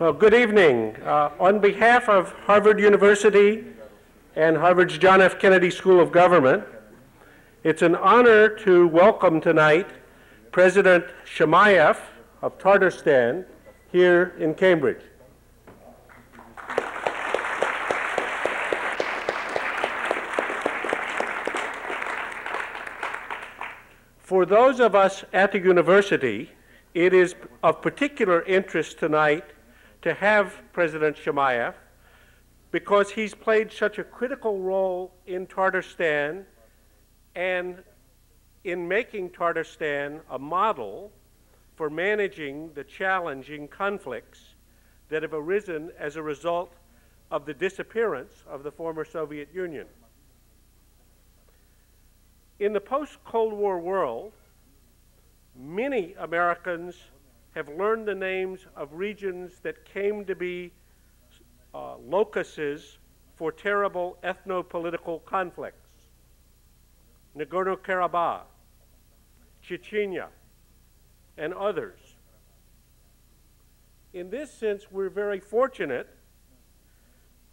Well, good evening. Uh, on behalf of Harvard University and Harvard's John F. Kennedy School of Government, it's an honor to welcome tonight President Shaimiev of Tatarstan here in Cambridge. For those of us at the university, it is of particular interest tonight to have President Shaimiev because he's played such a critical role in Tartarstan and in making Tartarstan a model for managing the challenging conflicts that have arisen as a result of the disappearance of the former Soviet Union. In the post-Cold War world, many Americans have learned the names of regions that came to be uh, locuses for terrible ethno-political conflicts. Nagorno-Karabakh, Chechnya, and others. In this sense, we're very fortunate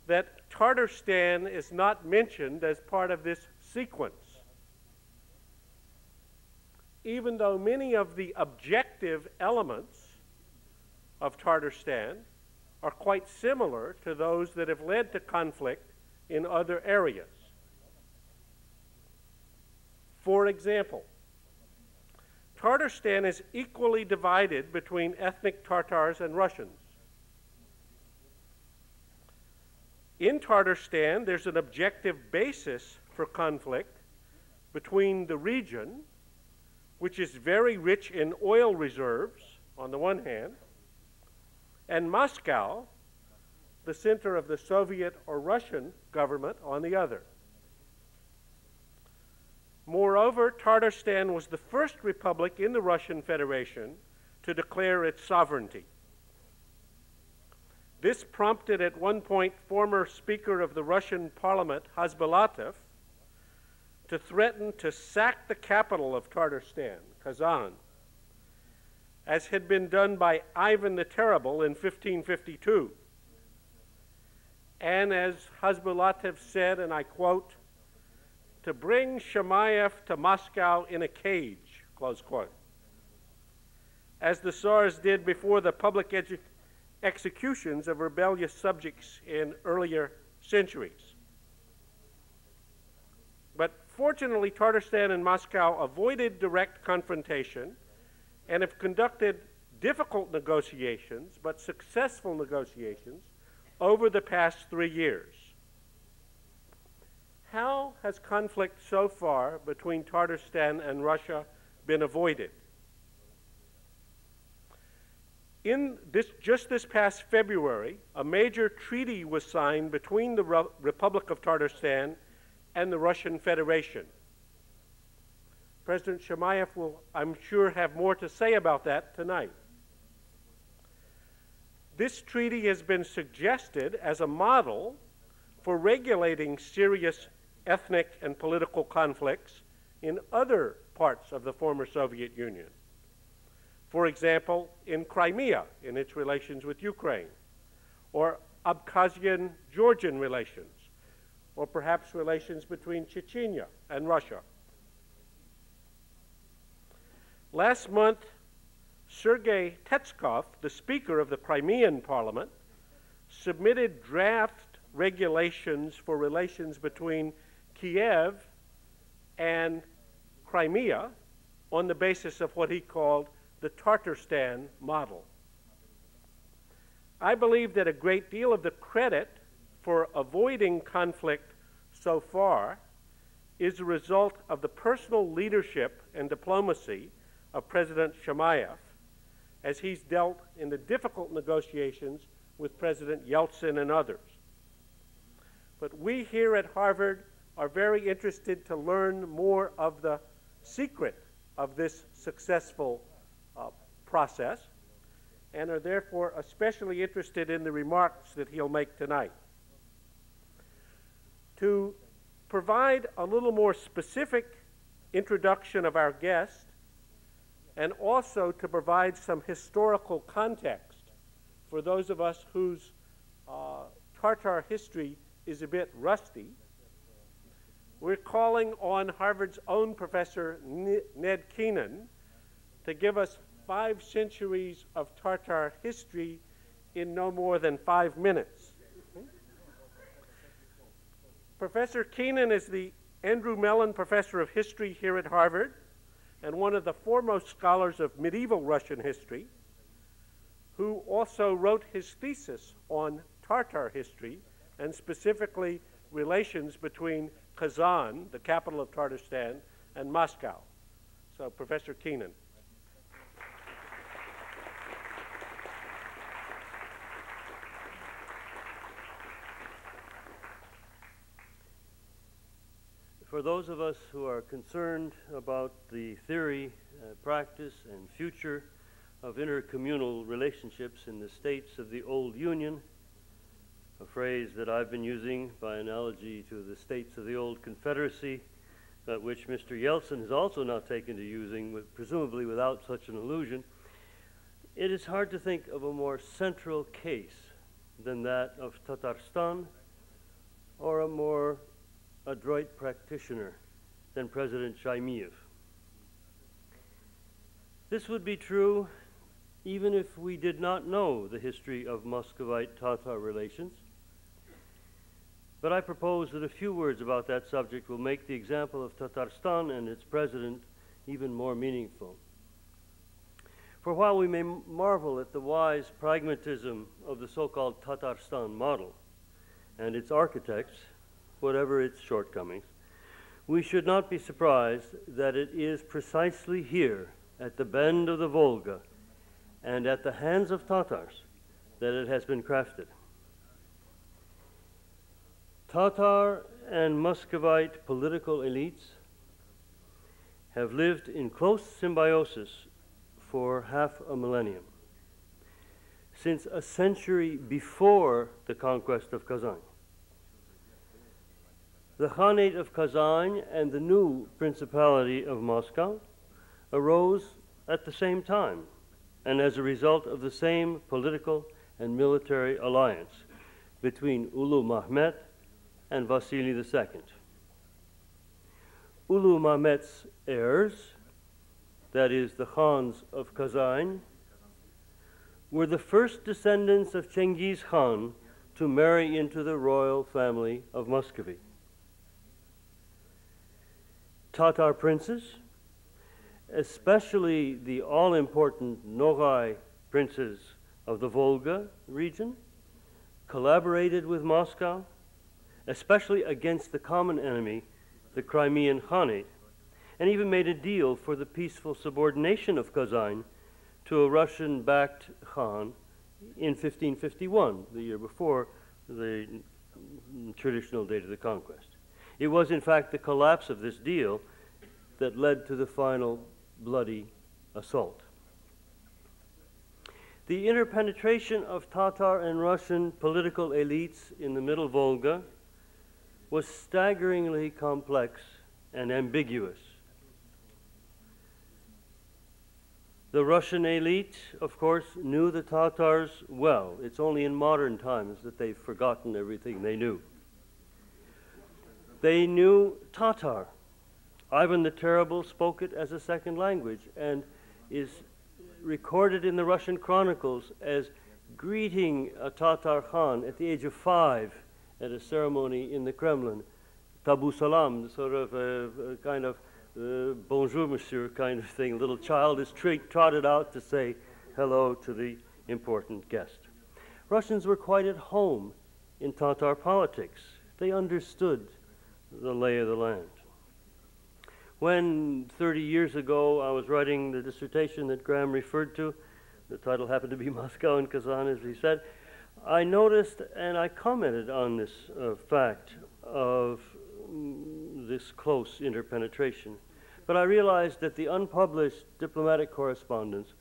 that Tartarstan is not mentioned as part of this sequence even though many of the objective elements of Tartarstan are quite similar to those that have led to conflict in other areas. For example, Tartarstan is equally divided between ethnic Tatars and Russians. In Tartarstan, there's an objective basis for conflict between the region which is very rich in oil reserves, on the one hand, and Moscow, the center of the Soviet or Russian government, on the other. Moreover, Tartarstan was the first republic in the Russian Federation to declare its sovereignty. This prompted at one point former Speaker of the Russian Parliament, Khasbulatov, to threaten to sack the capital of Tartarstan, Kazan, as had been done by Ivan the Terrible in 1552. And as Khasbulatov said, and I quote, to bring Shaimiev to Moscow in a cage, close quote, as the Tsars did before the public executions of rebellious subjects in earlier centuries. But fortunately, Tartarstan and Moscow avoided direct confrontation and have conducted difficult negotiations, but successful negotiations, over the past three years. How has conflict so far between Tartarstan and Russia been avoided? In this, just this past February, a major treaty was signed between the Re Republic of Tartarstan and the Russian Federation. President Shaimiev will, I'm sure, have more to say about that tonight. This treaty has been suggested as a model for regulating serious ethnic and political conflicts in other parts of the former Soviet Union. For example, in Crimea, in its relations with Ukraine, or Abkhazian Georgian relations, or perhaps relations between Chechnya and Russia. Last month, Sergei Tsekov, the Speaker of the Crimean Parliament, submitted draft regulations for relations between Kiev and Crimea on the basis of what he called the Tatarstan model. I believe that a great deal of the credit for avoiding conflict so far is a result of the personal leadership and diplomacy of President Shaimiev as he's dealt in the difficult negotiations with President Yeltsin and others. But we here at Harvard are very interested to learn more of the secret of this successful uh, process and are therefore especially interested in the remarks that he'll make tonight to provide a little more specific introduction of our guest and also to provide some historical context for those of us whose uh, Tartar history is a bit rusty, we're calling on Harvard's own professor, Ned Keenan, to give us five centuries of Tartar history in no more than five minutes. Professor Keenan is the Andrew Mellon Professor of History here at Harvard and one of the foremost scholars of medieval Russian history, who also wrote his thesis on Tartar history and specifically relations between Kazan, the capital of Tartarstan, and Moscow. So, Professor Keenan. For those of us who are concerned about the theory, uh, practice, and future of intercommunal relationships in the states of the old Union, a phrase that I've been using by analogy to the states of the old Confederacy, but which Mr. Yeltsin has also now taken to using, with, presumably without such an illusion, it is hard to think of a more central case than that of Tatarstan or a more adroit practitioner than President Shaimiev. This would be true even if we did not know the history of Muscovite Tatar relations. But I propose that a few words about that subject will make the example of Tatarstan and its president even more meaningful. For while we may marvel at the wise pragmatism of the so called Tatarstan model and its architects, whatever its shortcomings, we should not be surprised that it is precisely here, at the bend of the Volga, and at the hands of Tatars, that it has been crafted. Tatar and Muscovite political elites have lived in close symbiosis for half a millennium, since a century before the conquest of Kazan. The Khanate of Kazan and the new Principality of Moscow arose at the same time and as a result of the same political and military alliance between Ulu Mahmet and Vasily II. Ulu Mahmet's heirs, that is, the Khans of Kazan, were the first descendants of Chengiz Khan to marry into the royal family of Muscovy. Tatar princes, especially the all important Nogai princes of the Volga region, collaborated with Moscow, especially against the common enemy, the Crimean Khanate, and even made a deal for the peaceful subordination of Kazan to a Russian backed Khan in 1551, the year before the traditional date of the conquest. It was, in fact, the collapse of this deal that led to the final bloody assault. The interpenetration of Tatar and Russian political elites in the Middle Volga was staggeringly complex and ambiguous. The Russian elite, of course, knew the Tatars well. It's only in modern times that they've forgotten everything they knew. They knew Tatar. Ivan the Terrible spoke it as a second language and is recorded in the Russian chronicles as greeting a Tatar Khan at the age of five at a ceremony in the Kremlin. Tabu salam, sort of a, a kind of uh, bonjour, monsieur kind of thing. A little child is trotted out to say hello to the important guest. Russians were quite at home in Tatar politics. They understood the lay of the land. When 30 years ago I was writing the dissertation that Graham referred to, the title happened to be Moscow and Kazan, as he said, I noticed and I commented on this uh, fact of mm, this close interpenetration. But I realized that the unpublished diplomatic correspondence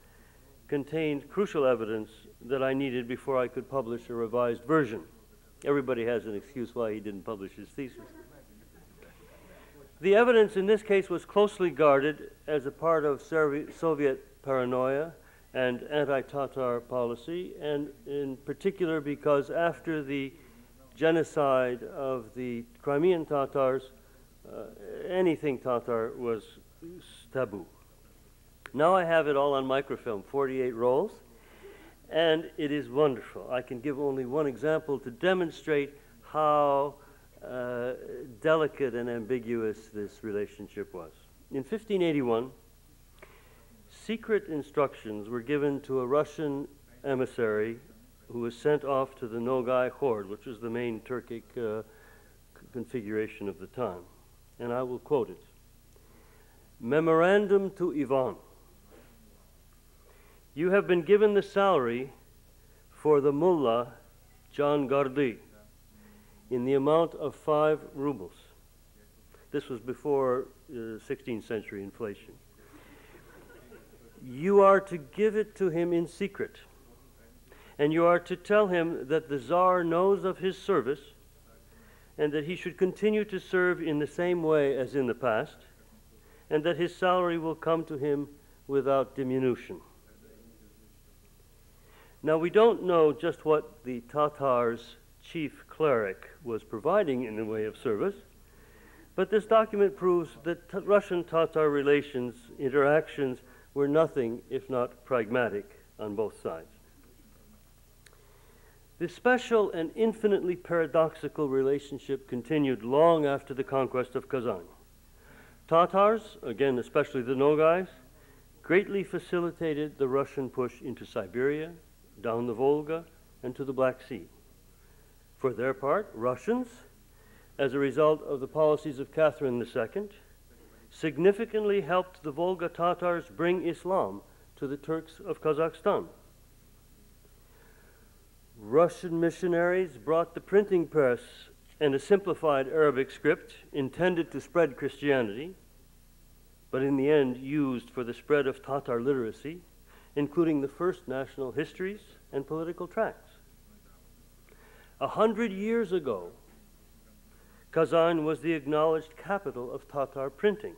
contained crucial evidence that I needed before I could publish a revised version. Everybody has an excuse why he didn't publish his thesis. The evidence in this case was closely guarded as a part of Soviet paranoia and anti Tatar policy, and in particular because after the genocide of the Crimean Tatars, uh, anything Tatar was taboo. Now I have it all on microfilm, 48 rolls, and it is wonderful. I can give only one example to demonstrate how uh, delicate and ambiguous this relationship was. In 1581, secret instructions were given to a Russian emissary who was sent off to the Nogai horde, which was the main Turkic uh, configuration of the time. And I will quote it Memorandum to Ivan. You have been given the salary for the mullah John Gardi in the amount of five rubles. This was before uh, 16th century inflation. You are to give it to him in secret, and you are to tell him that the Tsar knows of his service and that he should continue to serve in the same way as in the past, and that his salary will come to him without diminution. Now, we don't know just what the Tatars' chief cleric was providing in the way of service, but this document proves that t- Russian Tatar relations, interactions, were nothing if not pragmatic on both sides. This special and infinitely paradoxical relationship continued long after the conquest of Kazan. Tatars, again especially the Nogais, greatly facilitated the Russian push into Siberia, down the Volga, and to the Black Sea. For their part, Russians, as a result of the policies of Catherine II, significantly helped the Volga Tatars bring Islam to the Turks of Kazakhstan. Russian missionaries brought the printing press and a simplified Arabic script intended to spread Christianity, but in the end used for the spread of Tatar literacy, including the first national histories and political tracts. A hundred years ago, Kazan was the acknowledged capital of Tatar printing.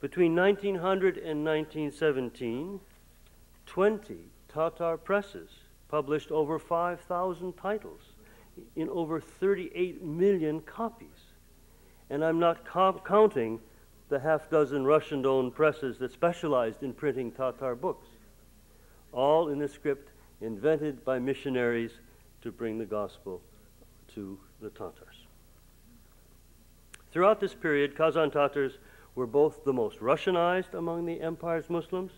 Between 1900 and 1917, 20 Tatar presses published over 5,000 titles in over 38 million copies. And I'm not co- counting the half dozen Russian owned presses that specialized in printing Tatar books, all in a script invented by missionaries to bring the gospel to the Tatars. Throughout this period, Kazan Tatars were both the most Russianized among the empire's Muslims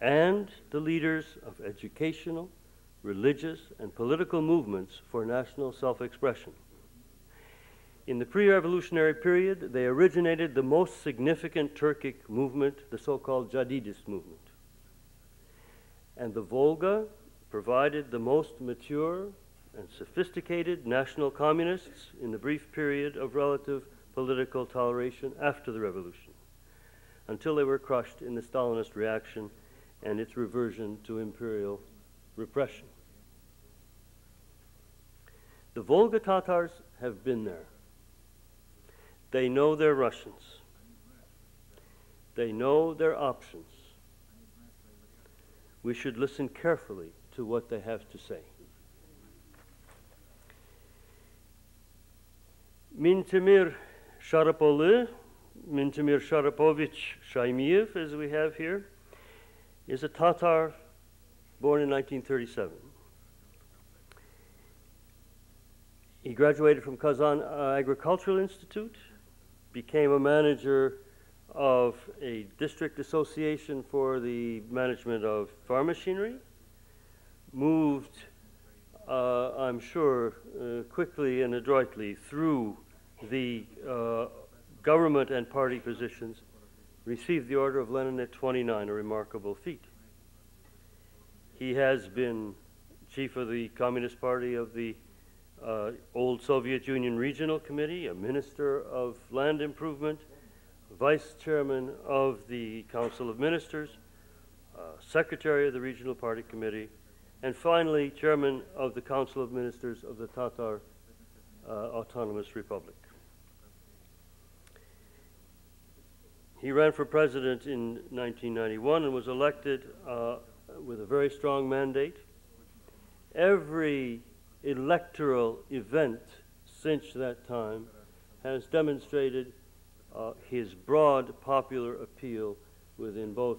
and the leaders of educational, religious, and political movements for national self expression. In the pre revolutionary period, they originated the most significant Turkic movement, the so called Jadidist movement. And the Volga provided the most mature and sophisticated national communists in the brief period of relative political toleration after the revolution, until they were crushed in the Stalinist reaction and its reversion to imperial repression. The Volga Tatars have been there. They know their Russians. They know their options. We should listen carefully to what they have to say. Mintimir Sharapolu, Mintimir Sharipovich Shaimiev, as we have here, is a Tatar born in 1937. He graduated from Kazan Agricultural Institute, became a manager of a district association for the management of farm machinery, moved, uh, I'm sure, uh, quickly and adroitly through the uh, government and party positions, received the Order of Lenin at 29, a remarkable feat. He has been chief of the Communist Party of the uh, old Soviet Union Regional Committee, a minister of land improvement, vice chairman of the Council of Ministers, uh, secretary of the Regional Party Committee, and finally, chairman of the Council of Ministers of the Tatar uh, Autonomous Republic. He ran for president in 1991 and was elected uh, with a very strong mandate. Every electoral event since that time has demonstrated uh, his broad popular appeal within both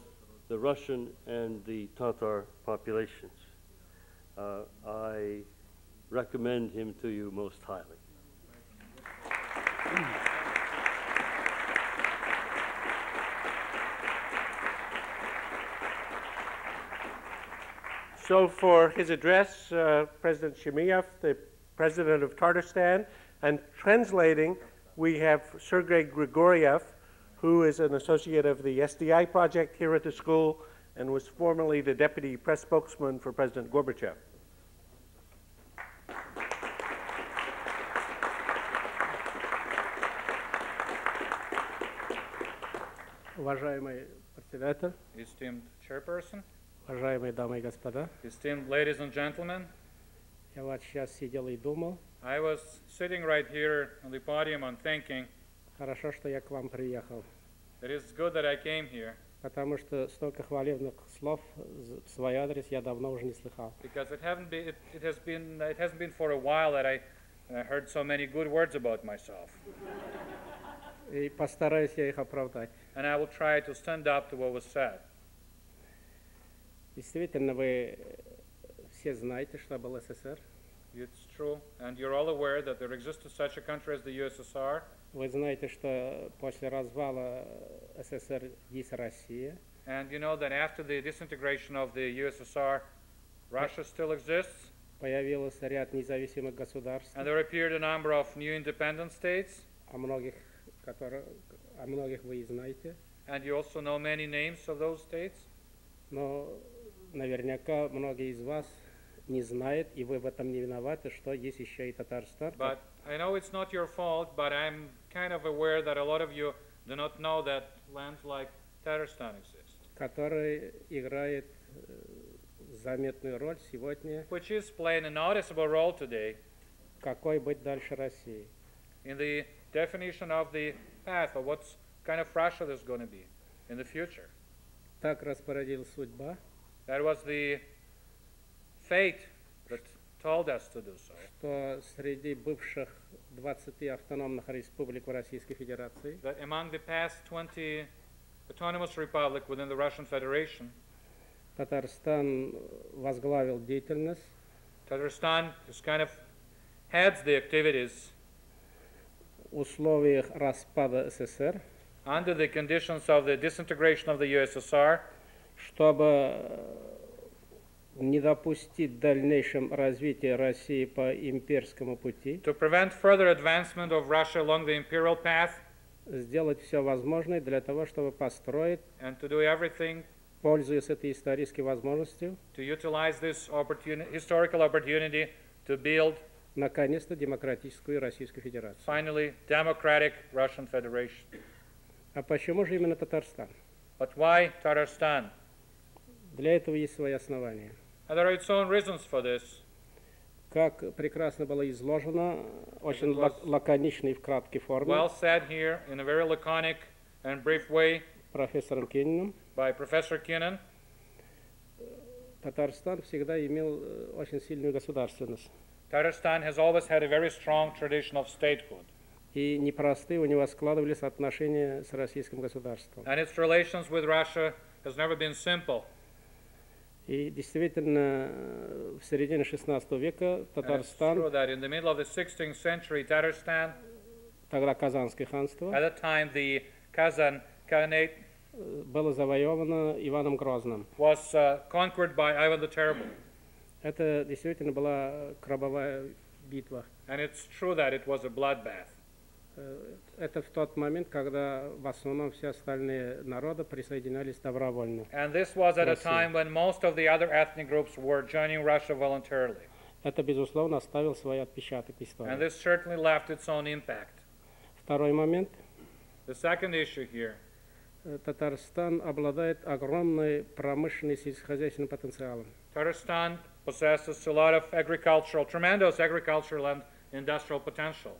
the Russian and the Tatar populations. Uh, I recommend him to you most highly. So for his address, uh, President Shaimiev, the president of Tatarstan, and translating, we have Sergei Grigoriev, who is an associate of the SDI project here at the school and was formerly the deputy press spokesman for President Gorbachev. Уважаемый председатель, esteemed chairperson, уважаемые дамы и господа, esteemed ladies and gentlemen, я вот сейчас сидел и думал, I was sitting right here on the podium and thinking хорошо, что я к вам приехал, that it's good that I came here потому что столько хвалебных слов з- в свой адрес я давно уже не слыхал. because it haven't been it, it has been it hasn't been for a while that I uh, heard so many good words about myself, И постараюсь я их оправдать. and I will try to stand up to what was said. Действительно, вы все знаете, что был СССР. It's true, and you're all aware that there existed such a country as the USSR, Вы знаете, что после развала СССР есть Россия. and you know that after the disintegration of the USSR, Russia still exists, Появился ряд независимых государств, and there appeared a number of new independent states, о многих, которые, о многих вы и знаете. and you also know many names of those states. Но наверняка многие из вас не знают, и вы в этом не виноваты, что есть еще и Татарстан, But I know it's not your fault, but I'm kind of aware that a lot of you do not know that lands like Tatarstan exist, который играет э, заметную роль сегодня, which is playing a noticeable role today какой быть дальше России. in the definition of the path of what's kind of Russia there's going to be in the future. Так распорядилась судьба, That was the fate that told us to do so. что среди бывших 20 автономных республик в Российской Федерации That among the past 20 autonomous republic within the Russian Federation, Татарстан возглавил деятельность, Tatarstan is kind of heads the activities в условиях распада СССР, under the conditions of the disintegration of the USSR чтобы не допустить дальнейшем развития России по имперскому пути, to prevent further advancement of Russia along the imperial path сделать все возможное для того, чтобы построить, and to do everything пользуясь этой исторической возможностью, to utilize this opportunity, historical opportunity to build наконец-то демократическую Российскую Федерацию. finally democratic Russian Federation. А почему же именно Татарстан? But why Tatarstan? Для этого есть свои основания. And there are its own reasons for this. Как прекрасно было изложено, очень was- лак- лаконичной и в краткой форме Well said here in a very laconic and brief way профессором Кениным, by Professor Kinnan. Татарстан всегда имел э, очень сильную государственность. Tatarstan has always had a very strong tradition of statehood, И непростые у него складывались отношения с российским государством. and its relations with Russia has never been simple. И действительно, э, в середине XVI века And it's true Татарстан, that in the middle of the 16th century, Tatarstan, тогда Казанское ханство, at that time the Kazan Khanate э, было завоевано Иваном Грозным. was uh, conquered by Ivan the Terrible. Это действительно была кровавая битва. And it's true that it was a bloodbath. Э, Это в тот момент, когда в основном все остальные народы присоединялись добровольно. And this was at a time when most of the other ethnic groups were joining Russia voluntarily. Это, безусловно, оставил свой отпечаток в And истории. this certainly left its own impact. Второй момент. The second issue here Э, Татарстан обладает огромной промышленной сельскохозяйственным потенциалом. Tatarstan possesses a lot of agricultural, tremendous agricultural and industrial potential.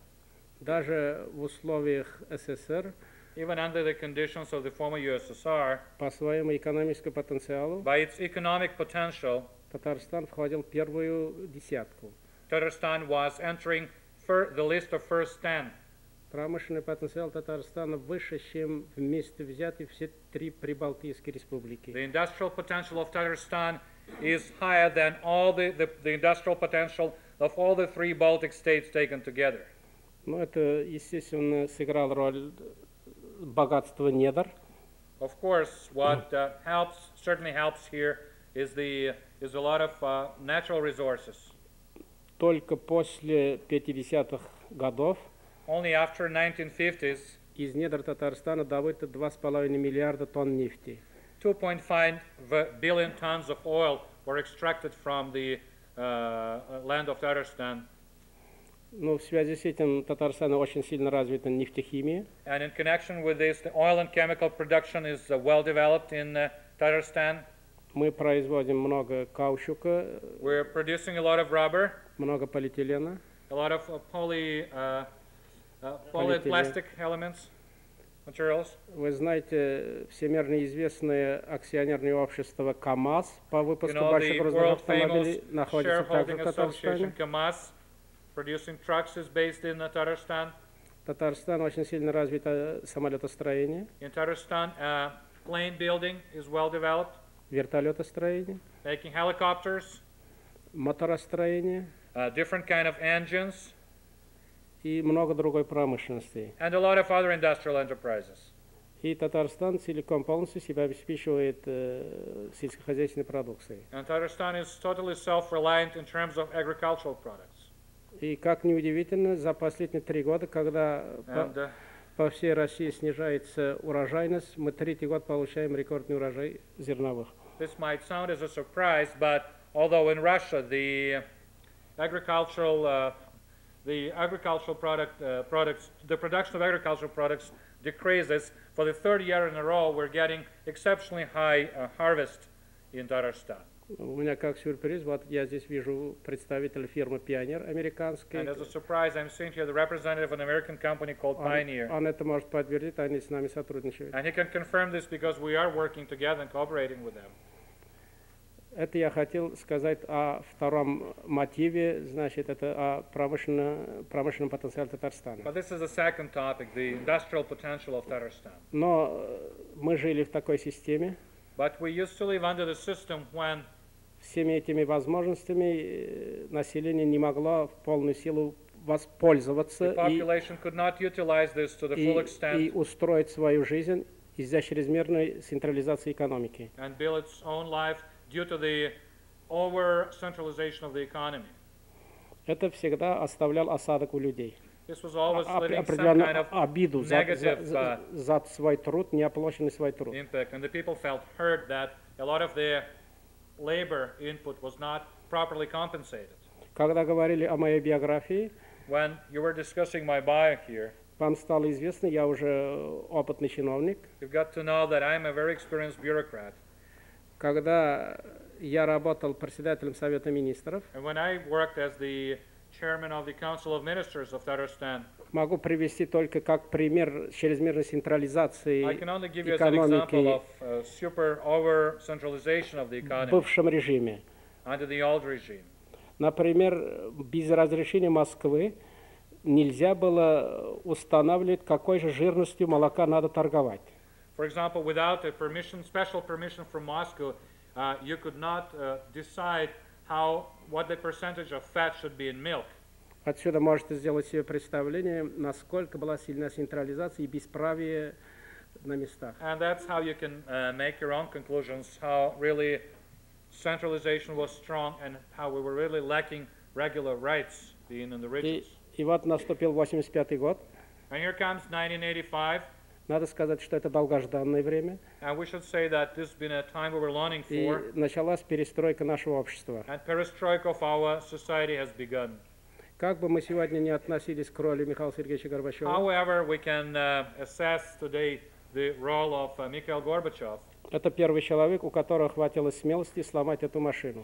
Даже в условиях СССР even under the conditions of the former USSR, по своему экономическому потенциалу by its economic potential, Татарстан входил в первую десятку. Tatarstan was entering fir- the list of first 10. Промышленный потенциал Татарстана выше, чем вместе взятые все три прибалтийские республики. The industrial potential of Tatarstan is higher than all the, the, the industrial potential of all the three Baltic states taken together. Но это, естественно, сыграл роль богатства недр. Of course, what uh, helps, certainly helps here, is, the, is a lot of uh, natural resources. Только после 50-х годов Only after 1950s, из недр Татарстана добыто 2,5 миллиарда тонн нефти. 2.5 v- billion tons of oil were extracted from the uh, land of Tatarstan. Но в связи с этим в Татарстане очень сильно развита нефтехимия. And in connection with this, the oil and chemical production is uh, well developed in uh, Tatarstan. Мы производим много каучука, We're producing a lot of rubber, много полиэтилена. a lot of uh, poly, uh, uh, Polyethylene. polyplastic elements, Materials. Вы знаете, всемирно известное акционерное общество КАМАЗ по You выпуску know, больших грузовых автомобилей находится также в Татарстане. KAMAZ, producing trucks, is based in Tatarstan. Татарстан очень сильно развито самолетостроение, In Tatarstan, uh, plane building is well developed, вертолетостроение, making helicopters, моторостроение uh, different kind of engines, и много другой промышленности. and a lot of other industrial enterprises. И Татарстан целиком полностью себя обеспечивает э, сельскохозяйственной продукцией. And Tatarstan is totally self-reliant in terms of agricultural products. И как неудивительно, за последние три года, когда по, And uh, по всей России снижается урожайность, мы третий год получаем рекордный урожай зерновых. this might sound as a surprise, but although in Russia the agricultural uh, the agricultural product uh, products the production of agricultural products decreases for the third year in a row, we're getting exceptionally high uh, harvest in Tatarstan. У меня как сюрприз, вот я здесь вижу представителя фирмы «Пионер» американской. And as a surprise, I'm seeing here the representative of an American company called Он, Pioneer. он это может подтвердить, они с нами сотрудничают. And he can confirm this because we are working together and cooperating with them. Это я хотел сказать о втором мотиве, значит, это о промышленно, промышленном потенциале Татарстана. But this is the second topic, the industrial potential of Tatarstan. Но э, мы жили в такой системе, But we used to live under the system when всеми этими возможностями э, население не могло в полную силу воспользоваться и, и, и устроить свою жизнь из-за чрезмерной централизации экономики. and build its own life due to the over centralization of the economy. Это всегда оставлял осадок у людей. This was always Оп- leaving some определенную kind of обиду за, за- negative за- uh, за свой труд, неоплаченный свой труд. impact, and the people felt hurt that a lot of their labor input was not properly compensated. Когда говорили о моей биографии, When you were discussing my bio here, вам стало известно, я уже опытный чиновник. you've got to know that I'm a very experienced bureaucrat. когда я работал председателем Совета министров, могу привести только как пример чрезмерной централизации экономики в бывшем режиме. Например, без разрешения Москвы нельзя было устанавливать, какой же жирностью молока надо торговать. For example, without a permission, special permission from Moscow, uh, you could not uh, decide how what the percentage of fat should be in milk. Отсюда можете сделать себе представление, насколько была сильна централизация и бесправие на местах. And that's how you can uh, make your own conclusions, how really centralization was strong and how we were really lacking regular rights being in the И, regions. и вот наступил 85 год. And here comes 1985, Надо сказать, что это долгожданное время. И началась перестройка нашего общества. Как бы мы сегодня не относились к роли Михаила Сергеевича Горбачева, however, we can assess today the role of Mikhail это первый человек, у которого хватило смелости сломать эту машину.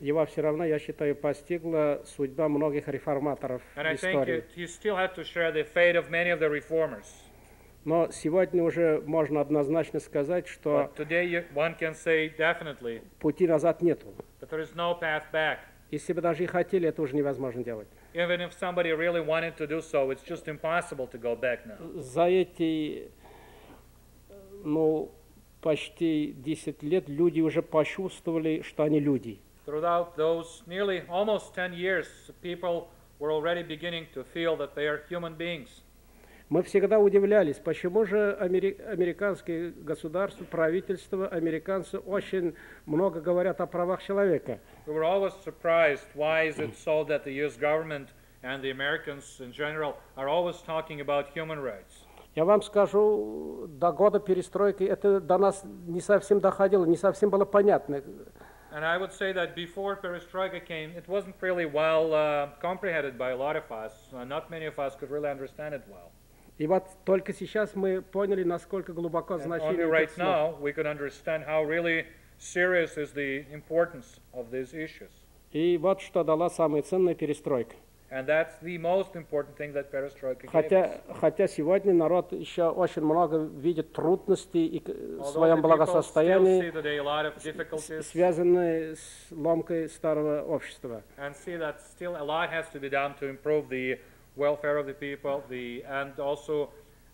Его все равно, я считаю, постигла судьба многих реформаторов истории. Но сегодня уже можно однозначно сказать, что пути назад нету. But there is no path back. Если бы даже и хотели, это уже невозможно делать. Even if somebody really wanted to do so, it's just impossible to go back now. За эти, ну, почти 10 лет люди уже почувствовали, что они люди. Throughout those nearly almost 10 years, people were already beginning to feel that they are human beings. Мы всегда удивлялись, почему же амери- американские государства, правительства, американцы очень много говорят о правах человека. We were always surprised why is it so that the US government and the Americans in general are always talking about human rights. Я вам скажу, до года перестройки это до нас не совсем доходило, не совсем было понятно. And I would say that before perestroika came, it wasn't really well uh, comprehended by a lot of us. Uh, not many of us could really understand it well. И вот только сейчас мы поняли, насколько глубоко значение right этих слов. now we could understand how really serious is the importance of these issues. И вот что дала самая ценная перестройка. And that's the most important thing that perestroika. Хотя, хотя сегодня народ еще очень много видит трудностей и в своем благосостоянии, связанные с ломкой старого общества. and see that still a lot has to be done to improve the welfare of the people, the, and also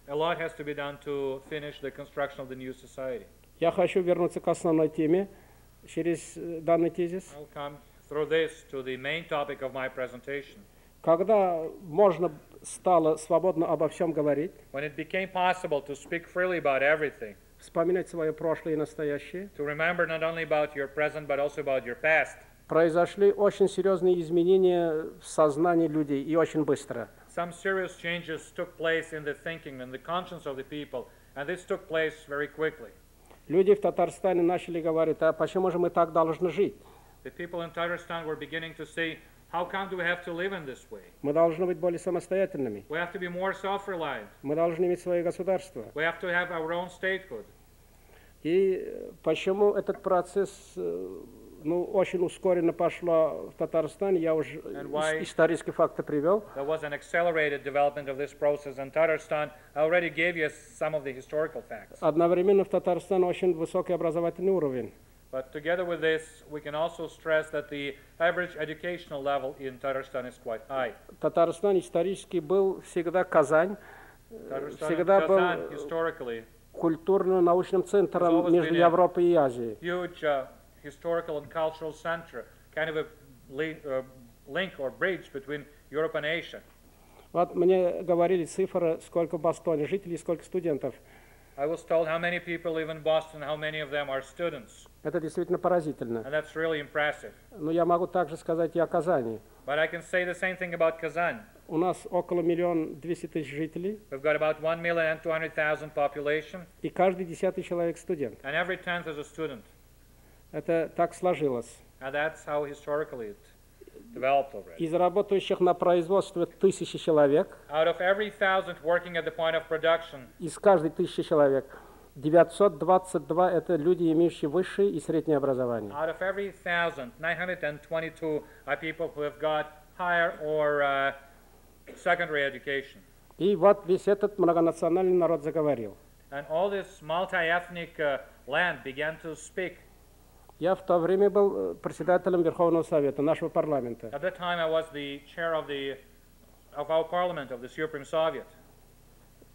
a lot has to be done to finish the construction of the new society. Я хочу вернуться к основной теме через э, данный тезис. I'll come through this to the main topic of my presentation. Когда можно стало свободно обо всем говорить, When it became possible to speak freely about everything, вспоминать свое прошлое и настоящее, to remember not only about your present but also about your past, произошли очень серьезные изменения в сознании людей и очень быстро. some serious changes took place in the thinking and the conscience of the people, and this took place very quickly. Люди в Татарстане начали говорить, а почему же мы так должны жить? The people in Tatarstan were beginning to say, How come do we have to live in this way? Мы должны быть более самостоятельными. We have to be more self reliant. Мы должны иметь свое государство. We have to have our own statehood. И э, почему этот процесс э, ну, очень ускоренно пошло в Татарстане, я уже исторические факты привел. There was an accelerated development of this process in Tatarstan. I already gave you some of the historical facts. Одновременно в Татарстане очень высокий образовательный уровень. But together with this, we can also stress that the average educational level in Tatarstan is quite high. Татарстан исторически был всегда Казань, Tatarstan всегда был культурно-научным центром между Европой и Азией. huge uh, historical and cultural center, kind of a li- uh, link or bridge between Europe and Asia. Вот мне говорили цифры, сколько в Бостоне жителей, сколько студентов. I was told how many people live in Boston, how many of them are students, Это действительно поразительно. and that's really impressive. Но я могу также сказать и о Казани. But I can say the same thing about Kazan. У нас около миллиона двести тысяч жителей, We've got about 1 million and 200,000 population, и каждый десятый человек студент. and every tenth is a student. Это так сложилось. And that's how historically it developed already. Из работающих на производстве тысячи человек, Out of every thousand working at the point of production, из каждой тысячи человек 922 это люди, имеющие высшее и среднее образование. out of every thousand, 922 are people who have got higher or uh, secondary education. И вот весь этот многонациональный народ заговорил. And all this multi-ethnic uh, land began to speak. Я в то время был э, председателем Верховного Совета, нашего парламента. At that time, I was the chair of the of our parliament of the Supreme Soviet,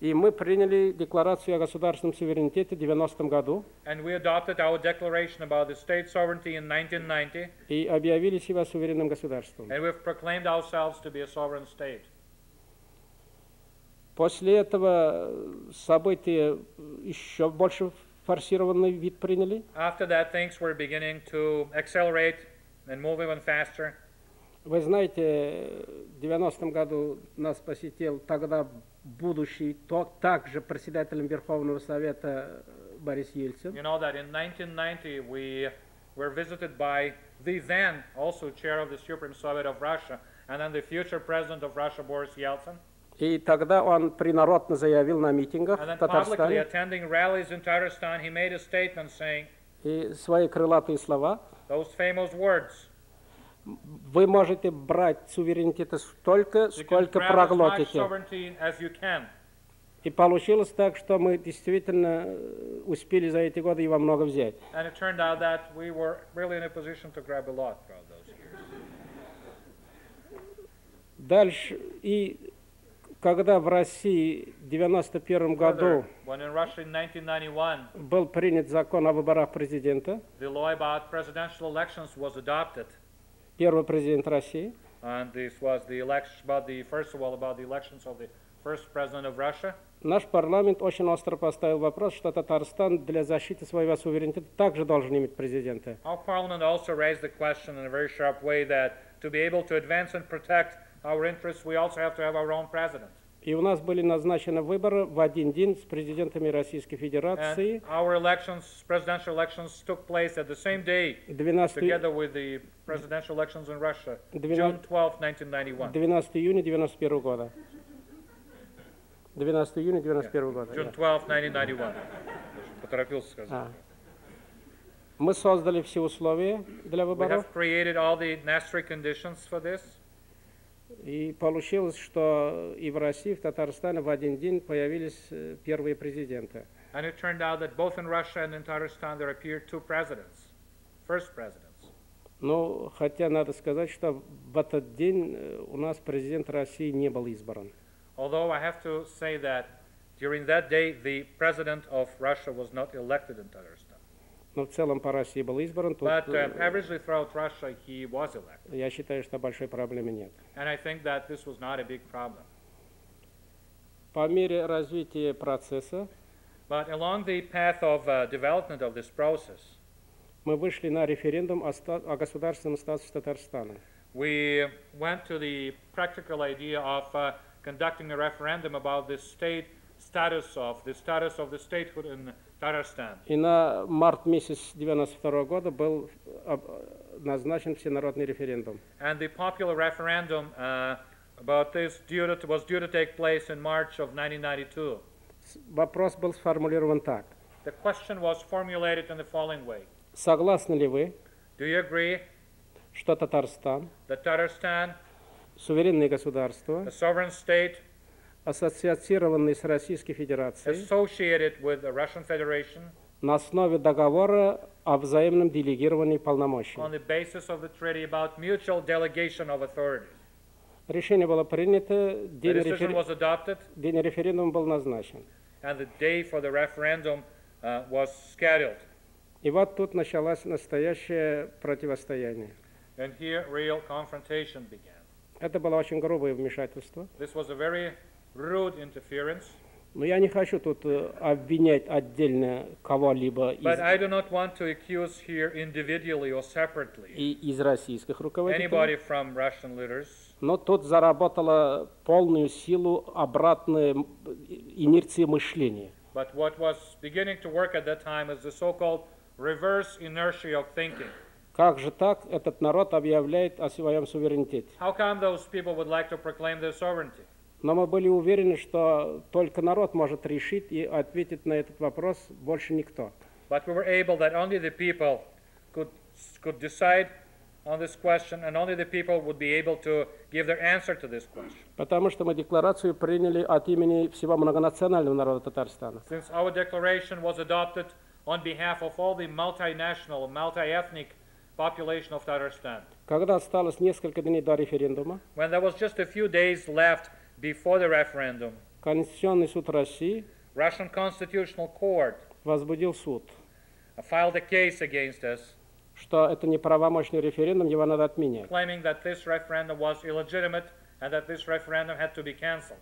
И мы приняли декларацию о государственном суверенитете в 90-м году and we adopted our declaration about the state sovereignty in 1990, и объявили себя суверенным государством. and we've proclaimed ourselves to be a sovereign state. После этого э, события еще больше форсированный вид приняли. After that, things were beginning to accelerate and move even faster. Вы знаете, в 90-м году нас посетил тогда будущий, то, также председателем Верховного Совета э, Борис Ельцин. You know that in 1990 we were visited by the then also chair of the Supreme Soviet of Russia, and then the future president of Russia, Boris Yeltsin. И тогда он принародно заявил на митингах в Татарстане. Saying, и свои крылатые слова. Вы можете брать суверенитет столько, сколько проглотите. И получилось так, что мы действительно э, успели за эти годы его много взять. Дальше и когда в России в 91 году 1991, был принят закон о выборах президента, the law about presidential elections was adopted, первый президент России, and this was the election about the first of all about the elections of the first president of Russia. наш парламент очень остро поставил вопрос, что Татарстан для защиты своего суверенитета также должен иметь президента. Our parliament also raised the question in a very sharp way that to be able to advance and protect our interests, we also have to have our own president. И у нас были назначены выборы в один день с президентами Российской Федерации And our elections, presidential elections, took place at the same day, 12, together with the presidential elections in Russia, Двенадцать- June 12, 1991. 12 июня 91 года. 12 июня 91 года. June да. 12, 1991. Поторопился сказать. А. Мы создали все условия для We выборов, have created all the necessary conditions for this, И получилось, что и в России, и в Татарстане в один день появились э, первые президенты. and it turned out that both in Russia and in Tatarstan there appeared two presidents, first presidents. Но хотя надо сказать, что в этот день э, у нас президент России не был избран. Although I have to say that during that day the president of Russia was not elected in Tatarstan. Но в целом по России был избран. Тут, But uh, э, averagely throughout Russia he was elected. я считаю, что большой проблемы нет. And I think that this was not a big problem. По мере развития процесса But along the path of uh, development of this process, мы вышли на референдум о, о государственном статусе Татарстана. we went to the practical idea of uh, conducting a referendum about the state status of the status of the statehood in Tatarstan. И на март месяц 92 года был об- назначен всенародный референдум. And the popular referendum uh, about this due to, was due to take place in March of 1992. С- Вопрос был сформулирован так. The question was formulated in the following way. Согласны ли вы, Do you agree что Татарстан, that Tatarstan, суверенное государство, a sovereign state, ассоциированный с Российской Федерацией, на основе договора о взаимном делегировании полномочий. Решение было принято, день, рефер- день референдума был назначен. and the day for the referendum uh, was scheduled. И вот тут началось настоящее противостояние. And here, real confrontation began. Это было очень грубое вмешательство. This was a very rude interference, Но я не хочу тут э, обвинять отдельно кого-либо из, but I do not want to accuse here individually or separately и из российских руководителей. anybody from Russian leaders. Но тут заработала полную силу обратная м, инерция мышления. But what was beginning to work at that time is the so-called reverse inertia of thinking. Как же так этот народ объявляет о своем суверенитете? How come those people would like to proclaim their sovereignty? Но мы были уверены, что только народ может решить и ответить на этот вопрос, больше никто. But we were able that only the people could, could decide on this question, and only the people would be able to give their answer to this question. Потому что мы декларацию приняли от имени всего многонационального народа Татарстана. Since our declaration was adopted on behalf of all the multinational, multi-ethnic population of Tatarstan. Когда осталось несколько дней до референдума, When there was just a few days left before the referendum, Конституционный суд России Russian Constitutional Court возбудил суд, filed a case against us, что это неправомочный референдум, его надо отменять. claiming that this referendum was illegitimate and that this referendum had to be cancelled.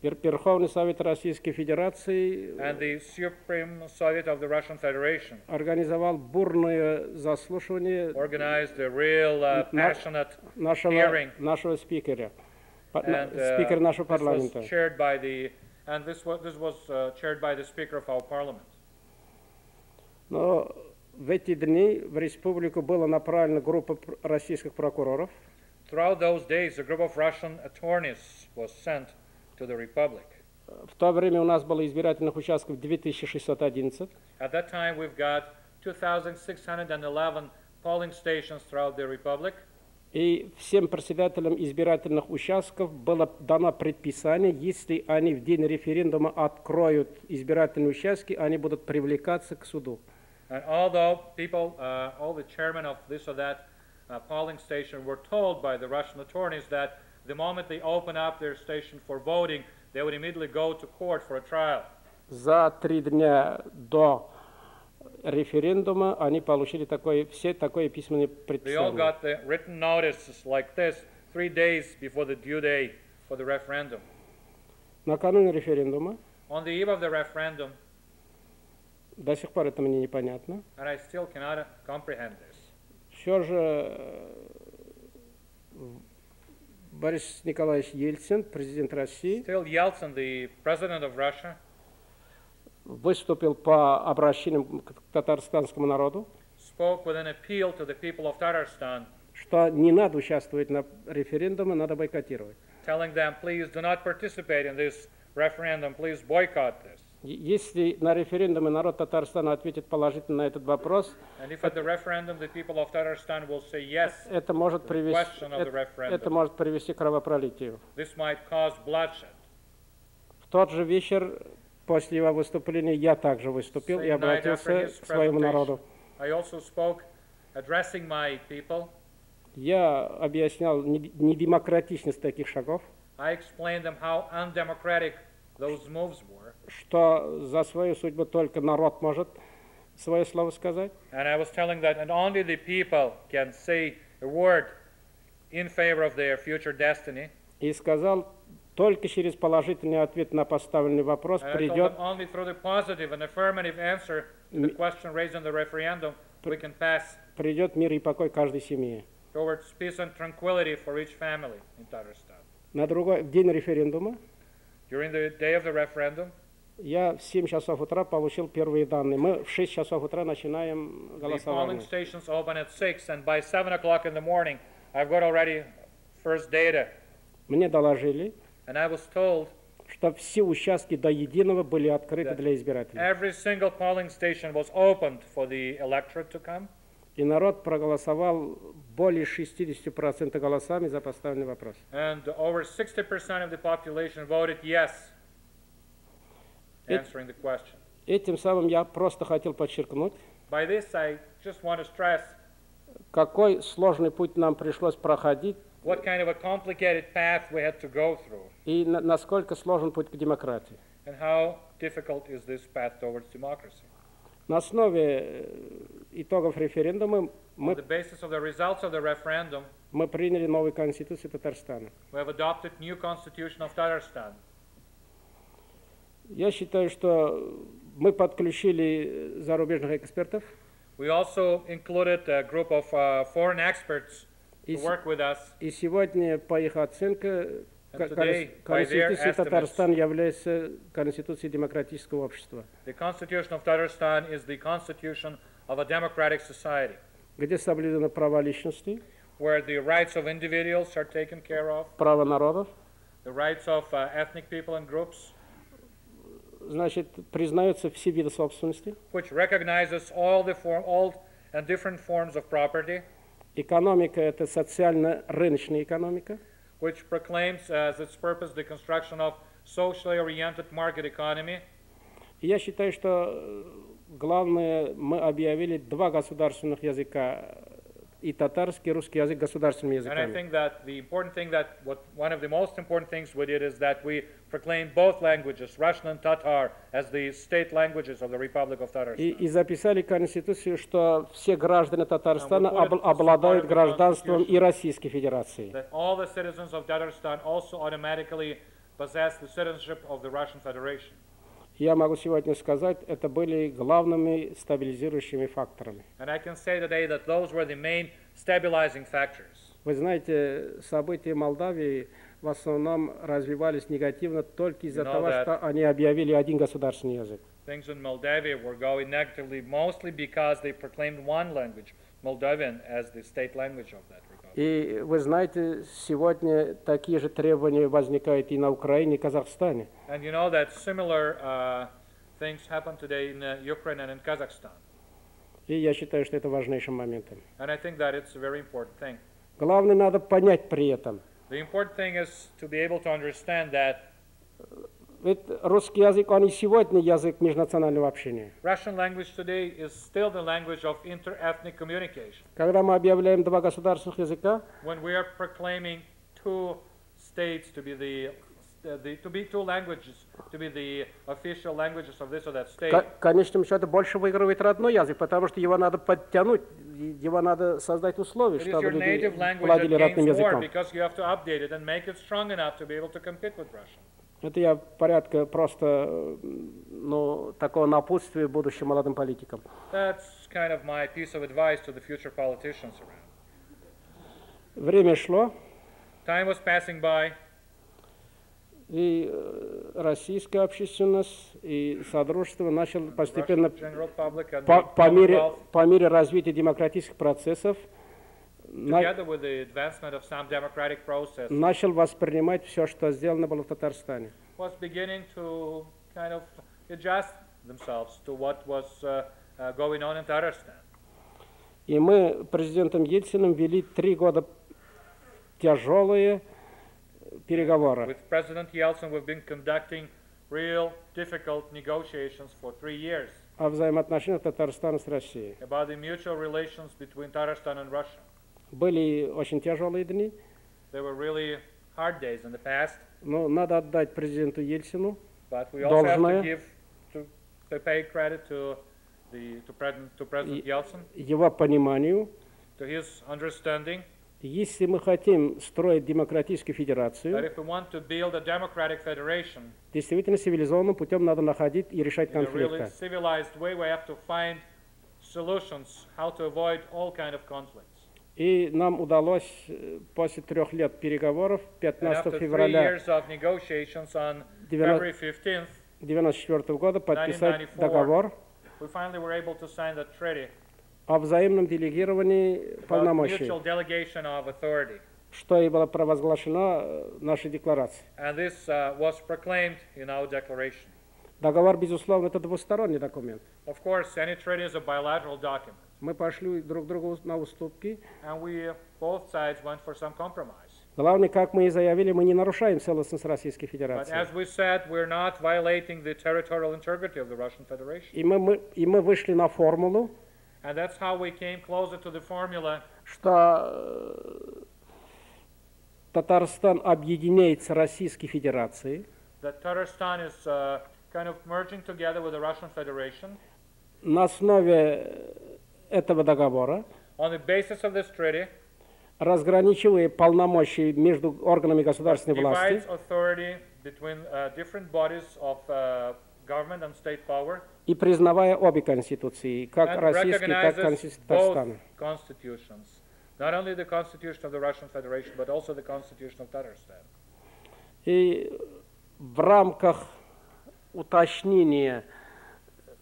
Вер- Верховный Совет Российской Федерации And the Supreme Soviet of the Russian Federation организовал бурное заслушивание organized a real uh, passionate нашего, hearing. нашего спикера, and uh, спикера нашего this was парламента. chaired by the and this was this was uh, chaired by the Speaker of our Parliament. Но в эти дни в республику была направлена группа пр- российских прокуроров, Throughout those days, a group of Russian attorneys was sent to the republic. В то время у нас было избирательных участков 2611. At that time, we've got 2,611 polling stations throughout the republic, И всем председателям избирательных участков было дано предписание, если они в день референдума откроют избирательные участки, они будут привлекаться к суду. and although people, uh, all the chairmen of this or that uh, polling station were told by the Russian authorities that the moment they open up their station for voting, they would immediately go to court for a trial. За три дня до референдума они получили такое, все такое письменное They all предписание. got the written notices like this three days before the due date for the referendum. Накануне референдума, On the eve of the referendum, до сих пор это мне непонятно, and I still cannot uh, comprehend this. все же э, Борис Николаевич Ельцин, президент России, Still, Yeltsin, the president of Russia, выступил по обращению к татарстанскому народу, spoke with an appeal to the people of Tatarstan, что не надо участвовать на референдуме, надо бойкотировать. telling them, please do not participate in this referendum, please boycott this. Если на референдуме народ Татарстана ответит положительно на этот вопрос, yes, это может привести, это, может привести к кровопролитию. В тот же вечер после его выступления я также выступил и обратился к своему народу. Я объяснял не- недемократичность таких шагов, что за свою судьбу только народ может свое слово сказать. And I was telling that and only the people can say a word in favor of their future destiny. И сказал, только через положительный ответ на поставленный вопрос придет придет мир и покой каждой семье. На другой в день референдума я в 7 часов утра получил первые данные. Мы в 6 часов утра начинаем голосование. Мне доложили, что все участки до единого были открыты для избирателей. И народ проголосовал более 60% голосами за поставленный вопрос. And over 60% of the population voted yes, answering the question. Этим самым я просто хотел подчеркнуть, By this, I just want to stress какой сложный путь нам пришлось проходить what kind of a complicated path we had to go through и на- насколько сложен путь к демократии. and how difficult is this path towards democracy. На основе э, итогов референдума On мы, the basis of the results of the referendum, мы приняли новую конституцию Татарстана. we have adopted new constitution of Tatarstan. Я считаю, что мы подключили э, зарубежных экспертов, We also included a group of uh, foreign experts to Is- work with us. и сегодня, по их оценке, And ка- today, конс- by their Конституция estimates- Татарстана является Конституцией демократического общества, The Constitution of Tatarstan is the constitution of a democratic society, где соблюдены права личности, where the rights of individuals are taken care of, права народов, the rights of uh, ethnic people and groups, значит, признаются все виды собственности, which recognizes all the form, all and different forms of property, Экономика – это социально-рыночная экономика, which proclaims as its purpose the construction of socially oriented market economy. Я считаю, что э, главное, мы объявили два государственных языка, и татарский, и русский язык государственными And I языками. think that the important thing that what one of the most important things we did is that we proclaimed both languages, Russian and Tatar, as the state languages of the Republic of И, Tatarstan. и записали в Конституцию, что все граждане Татарстана А помните, обладают гражданством и? Российской Федерации. That all the citizens of Tatarstan also automatically possess the citizenship of the Russian Federation. Я могу сегодня сказать, это были главными стабилизирующими факторами. Вы знаете, события Молдавии в основном развивались негативно только из-за You know того, что они объявили один государственный язык. Things in Moldavia were going negatively mostly because they proclaimed one language, Moldavian, as the state language of that. И вы знаете, сегодня такие же требования возникают и на Украине, и Казахстане. And you know that similar uh, things happen today in uh, Ukraine and in Kazakhstan. И я считаю, что это важнейшим моментом. And I think that it's a very important thing. Главное, надо понять при этом. The important thing is to be able to understand that Ведь русский язык, он и сегодня язык межнационального общения. Russian language today is still the language of inter-ethnic communication. Когда мы объявляем два государственных языка, When we are proclaiming two states to be the, the to be two languages, to be the official languages of this or that state, в конечном счете больше выигрывает родной язык, потому что его надо подтянуть, его надо создать условия, чтобы люди владели родным языком. Это я порядка просто э, ну, такого напутствия будущим молодым политикам. That's kind of my piece of advice to the future politicians around. Время шло, Time was passing by, и э, российская общественность и Содружество начал постепенно по, по мере, по мере развития демократических процессов начал воспринимать все, что сделано было в Татарстане. was beginning to kind of adjust themselves to what was uh, uh, going on in Tatarstan. И мы президентом Ельциным вели три года тяжелые переговоры. With President Yeltsin, we've been conducting real difficult negotiations for three years о взаимоотношениях Татарстана с Россией. about the mutual relations between Tatarstan and Russia. Были очень тяжелые дни, There were really hard days in the past, но надо отдать президенту Ельцину, but we also have Должное. to give to, to pay credit to the to President to President Yeltsin, его пониманию. to his understanding Если мы хотим строить демократическую федерацию, if we want to build a democratic federation действительно цивилизованным путем надо находить и решать really конфликты. civilized way, we have to find solutions how to avoid all kind of conflicts. И нам удалось э, после трех лет переговоров 15 февраля 1994 года подписать договор о взаимном делегировании полномочий, что и было провозглашено э, нашей декларацией. Договор, безусловно, это двусторонний документ. Of course, any treaty is a bilateral document. Мы пошли друг другу на уступки. and we both sides went for some compromise. Главное, как мы и заявили, мы не нарушаем целостность Российской Федерации. we said. И мы, мы- и мы вышли на формулу, And that's how we came closer to the formula что э, Татарстан объединяется с Российской Федерацией is uh, kind of на основе этого договора, On the basis of this treaty, разграничивая полномочия между органами государственной власти, between uh, uh, power, и признавая обе конституции, как российские, так и конституцию Татарстана. constitutions. Not only the constitution of the Russian Federation, but also the constitution of Tatarstan. И в рамках уточнения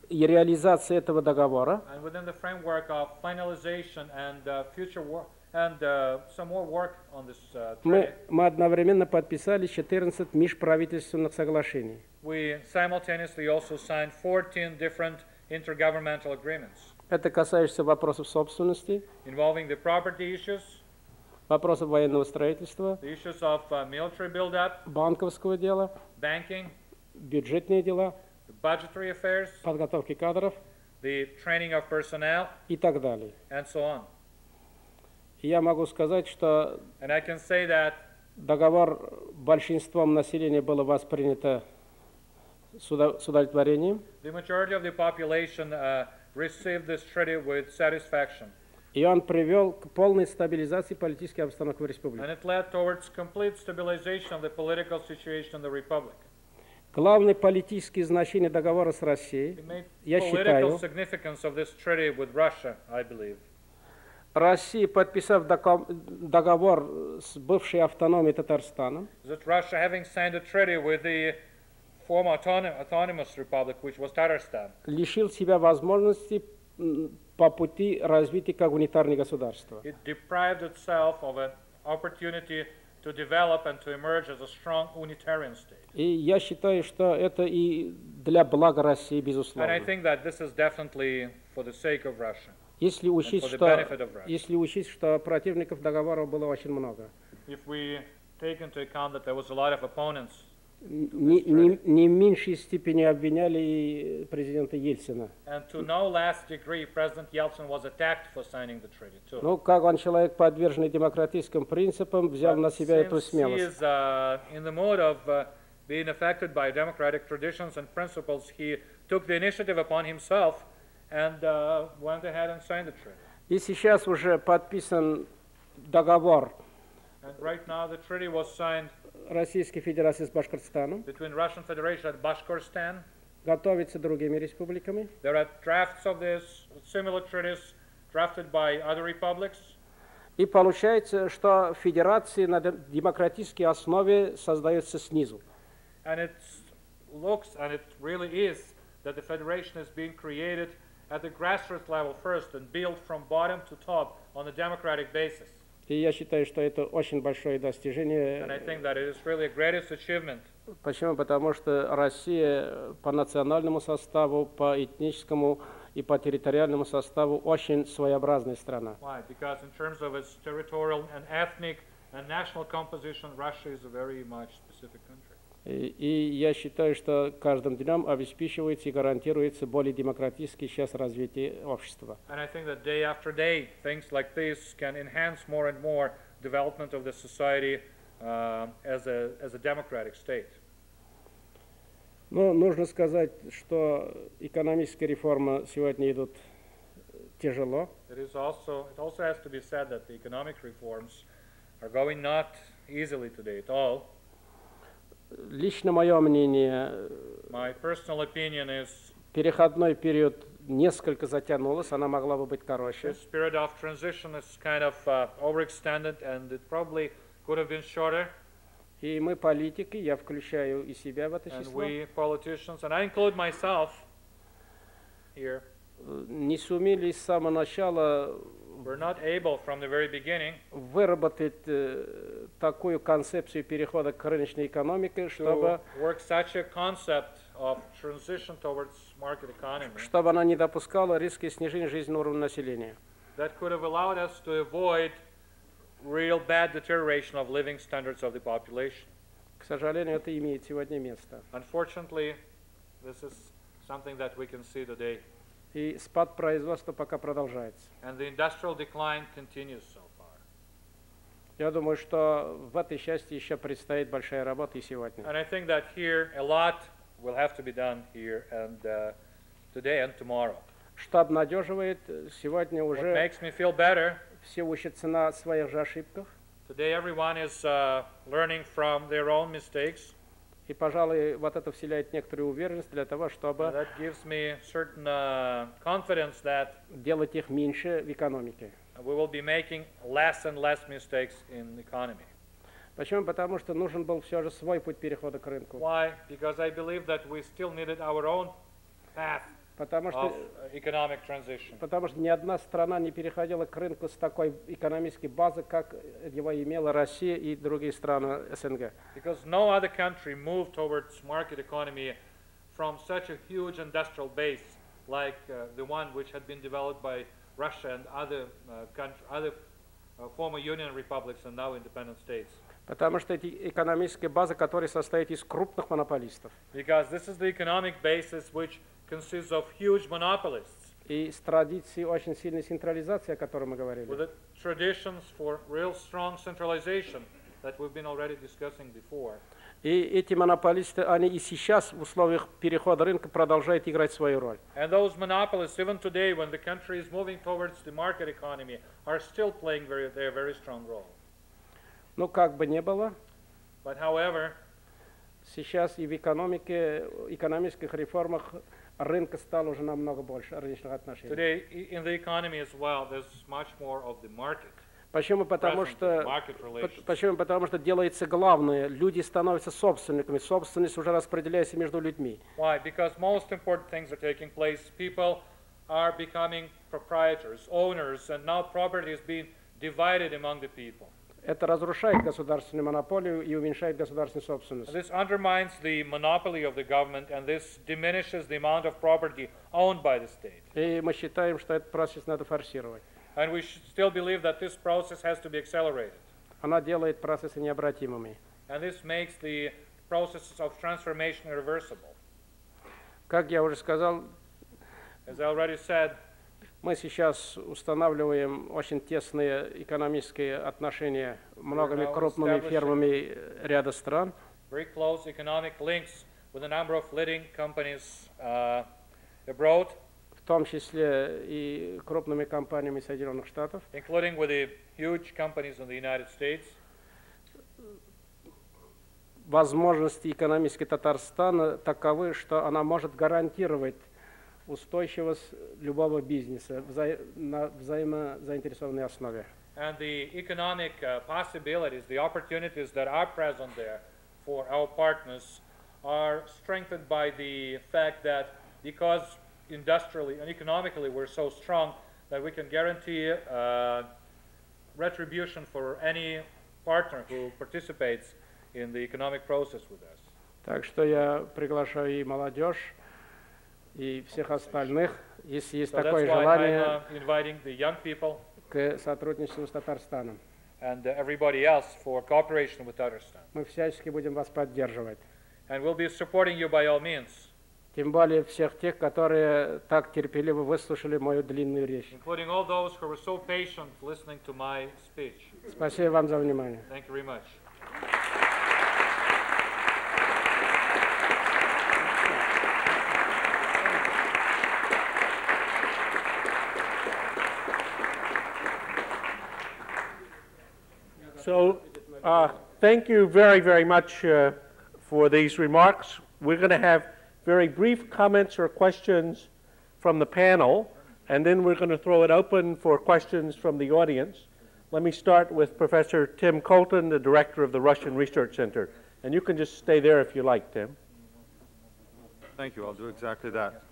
и реализации этого договора And within the framework of finalization and uh, future work, and uh, some more work on this uh, мы, treaty, мы одновременно подписали 14 межправительственных соглашений. we simultaneously also signed 14 different intergovernmental agreements Это касается вопросов собственности, involving the property issues, вопросов военного строительства, the issues of uh, military buildup, банковского дела, banking, бюджетные дела, the budgetary affairs, подготовки кадров the training of personnel, и так далее. and so on. И я могу сказать, что And I can say that договор большинством населения было воспринято с удо- с удовлетворением, the majority of the population uh, received this treaty with satisfaction, и он привел к полной стабилизации политической обстановки в республике. and it led towards complete stabilization of the political situation in the republic. Главное политическое значение договора с Россией, я считаю, Russia, Россия, подписав договор с бывшей автономией Татарстана, лишил себя возможности по пути развития как унитарного государства to develop and to emerge as a strong unitarian state. И я считаю, что это и для блага России, And I безусловно. think that this is definitely for the sake of Russia. Если учесть, что, если учесть, что противников договора было очень много. If we take into account that there was a lot of opponents, Не, не- не в меньшей степени обвиняли и президента Ельцина. Ну, как он человек, подверженный демократическим принципам, взял на себя эту смелость. uh, uh, being affected by democratic traditions and principles, he took the initiative upon himself and uh, went ahead and signed the treaty. И сейчас уже подписан договор And right now, the treaty was signed Российской Федерации с Башкортостаном, between Russian Federation and Bashkortostan. готовится другими республиками. There are drafts of this, similar treaties drafted by other republics. И получается, что федерации на дем- демократической основе создаются снизу. And it looks, and it really is, that the federation is being created at the grassroots level first and built from bottom to top on a democratic basis. И я считаю, что это очень большое достижение. really Почему? Потому что Россия по национальному составу, по этническому и по территориальному составу очень своеобразная страна. And and national composition, Russia is a very much specific country. И, я считаю, что каждым днем обеспечивается и гарантируется более демократическое сейчас развитие общества. Day day, like more more society uh, as, a, as a. Но нужно сказать, что экономическая реформа сегодня идут тяжело. It is also, it also has to be said that the economic reforms are going not easily today at all. Лично мое мнение, My personal opinion is переходной период несколько затянулось, она могла бы быть короче. this period of transition is kind of uh, overextended and it probably could have been shorter. И мы, политики, я включаю и себя в это And число, we politicians, and I include myself here, э, не сумели с самого начала we're not able from the very beginning выработать э, такую концепцию перехода к рыночной экономике, чтобы, чтобы она не допускала риски снижения жизненного уровня населения. that could have allowed us to avoid real bad deterioration of living standards of the population. К сожалению, это имеет сегодня место. Unfortunately, this is something that we can see today, И спад производства пока продолжается. and the industrial decline continues. Я думаю, что в этой части еще предстоит большая работа и сегодня. And I think that here a lot will have to be done here and uh, today and tomorrow. Что обнадеживает, сегодня What уже makes me feel better все учатся на своих же ошибках. today, everyone is uh, learning from their own mistakes. И, пожалуй, вот это вселяет некоторую уверенность для того, чтобы that gives me certain uh, confidence that делать их меньше в экономике. We will be making less and less mistakes in economy. Почему? Потому что нужен был все же свой путь перехода к рынку. Why? Because I believe that we still needed our own path Потому что, uh, economic transition. потому что ни одна страна не переходила к рынку с такой экономической базы, как его имела Россия и другие страны СНГ. Because no other country moved towards market economy from such a huge industrial base like uh, the one which had been developed by Russia and other uh, country, other uh, former Union republics and now independent states. Потому что это экономическая база, которая состоит из крупных монополистов. Because this is the economic basis which consists of huge monopolists И с традицией очень сильной централизации, о которой мы with говорили. the traditions for real strong centralization that we've been already discussing before. И эти монополисты, они и сейчас в условиях перехода рынка продолжают играть свою роль. And those monopolists, even today, when the country is moving towards the market economy, are still playing very, their very strong role. Но как бы ни было, But however, сейчас и в экономике, экономических реформах рынка стало уже намного больше рыночных отношений. today in the economy as well, there's much more of the market. Почему? Потому что, почему? Потому что делается главное, люди становятся собственниками, собственность уже распределяется между людьми. Why? Because most important things are taking place. People are becoming proprietors, owners, and now property is being divided among the people. Это разрушает государственную монополию и уменьшает государственную собственность. This undermines the monopoly of the government and this diminishes the amount of property owned by the state. И мы считаем, что этот процесс надо форсировать. And we should still believe that this process has to be accelerated. Она делает процессы необратимыми. And this makes the processes of transformation irreversible. Как я уже сказал, As I already said, мы сейчас устанавливаем очень тесные экономические отношения многими now крупными establishing- фирмами ряда стран. very close economic links with a number of leading companies uh, abroad, В том числе и крупными компаниями Соединенных Штатов. including with the huge companies in the United States. Возможности экономической Татарстана таковы, что она может гарантировать устойчивость любого бизнеса вза- на взаимозаинтересованной основе. And the economic uh, possibilities, the opportunities that are present there for our partners are strengthened by the fact that because industrially and economically we're so strong that we can guarantee uh, retribution for any partner who participates in the economic process with us. Так что я приглашаю и молодежь, и всех остальных, если есть So that's такое why I'm желание, uh, inviting the young people к сотрудничеству с Татарстаном. and uh, everybody else for cooperation with Tatarstan. Мы всячески будем вас поддерживать. And we'll be supporting you by all means. Тем более всех тех, которые так терпеливо выслушали мою длинную речь. including all those who were so patient listening to my speech. Спасибо вам за внимание. Thank you very much. So, uh, thank you very, very much uh, for these remarks. We're going to have very brief comments or questions from the panel, and then we're going to throw it open for questions from the audience. Let me start with Professor Tim Colton, the director of the Russian Research Center. And you can just stay there if you like, Tim. Thank you. I'll do exactly that.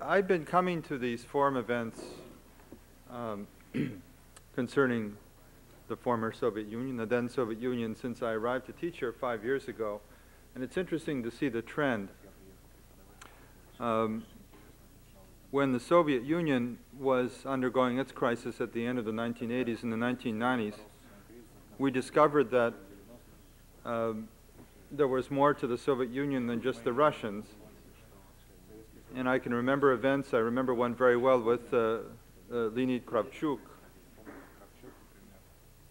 I've been coming to these forum events um, concerning the former Soviet Union, the then Soviet Union, since I arrived to teach here five years ago. And it's interesting to see the trend. Um, when the Soviet Union was undergoing its crisis at the end of the 1980s and the 1990s, we discovered that um, there was more to the Soviet Union than just the Russians. And I can remember events, I remember one very well with uh, uh, Leonid Kravchuk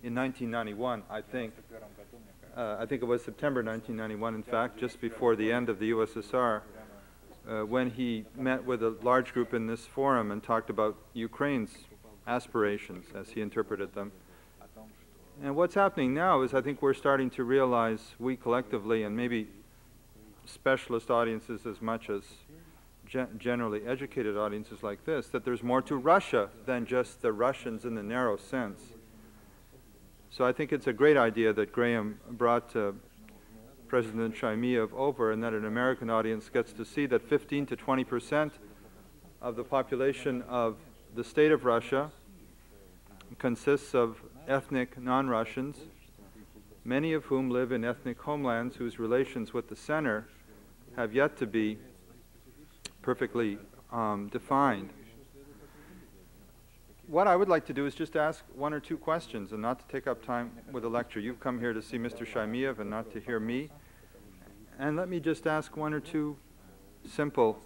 in 1991, I think. Uh, I think it was September 1991, in fact, just before the end of the USSR, uh, when he met with a large group in this forum and talked about Ukraine's aspirations, as he interpreted them. And what's happening now is I think we're starting to realize, we collectively, and maybe specialist audiences as much as gen- generally educated audiences like this, that there's more to Russia than just the Russians in the narrow sense. So I think it's a great idea that Graham brought uh, President Shaimiev over and that an American audience gets to see that 15 to 20 percent of the population of the state of Russia consists of ethnic non-Russians, many of whom live in ethnic homelands whose relations with the center have yet to be perfectly um, defined. What I would like to do is just ask one or two questions and not to take up time with a lecture. You've come here to see Mr. Shaimiev and not to hear me. And let me just ask one or two simple,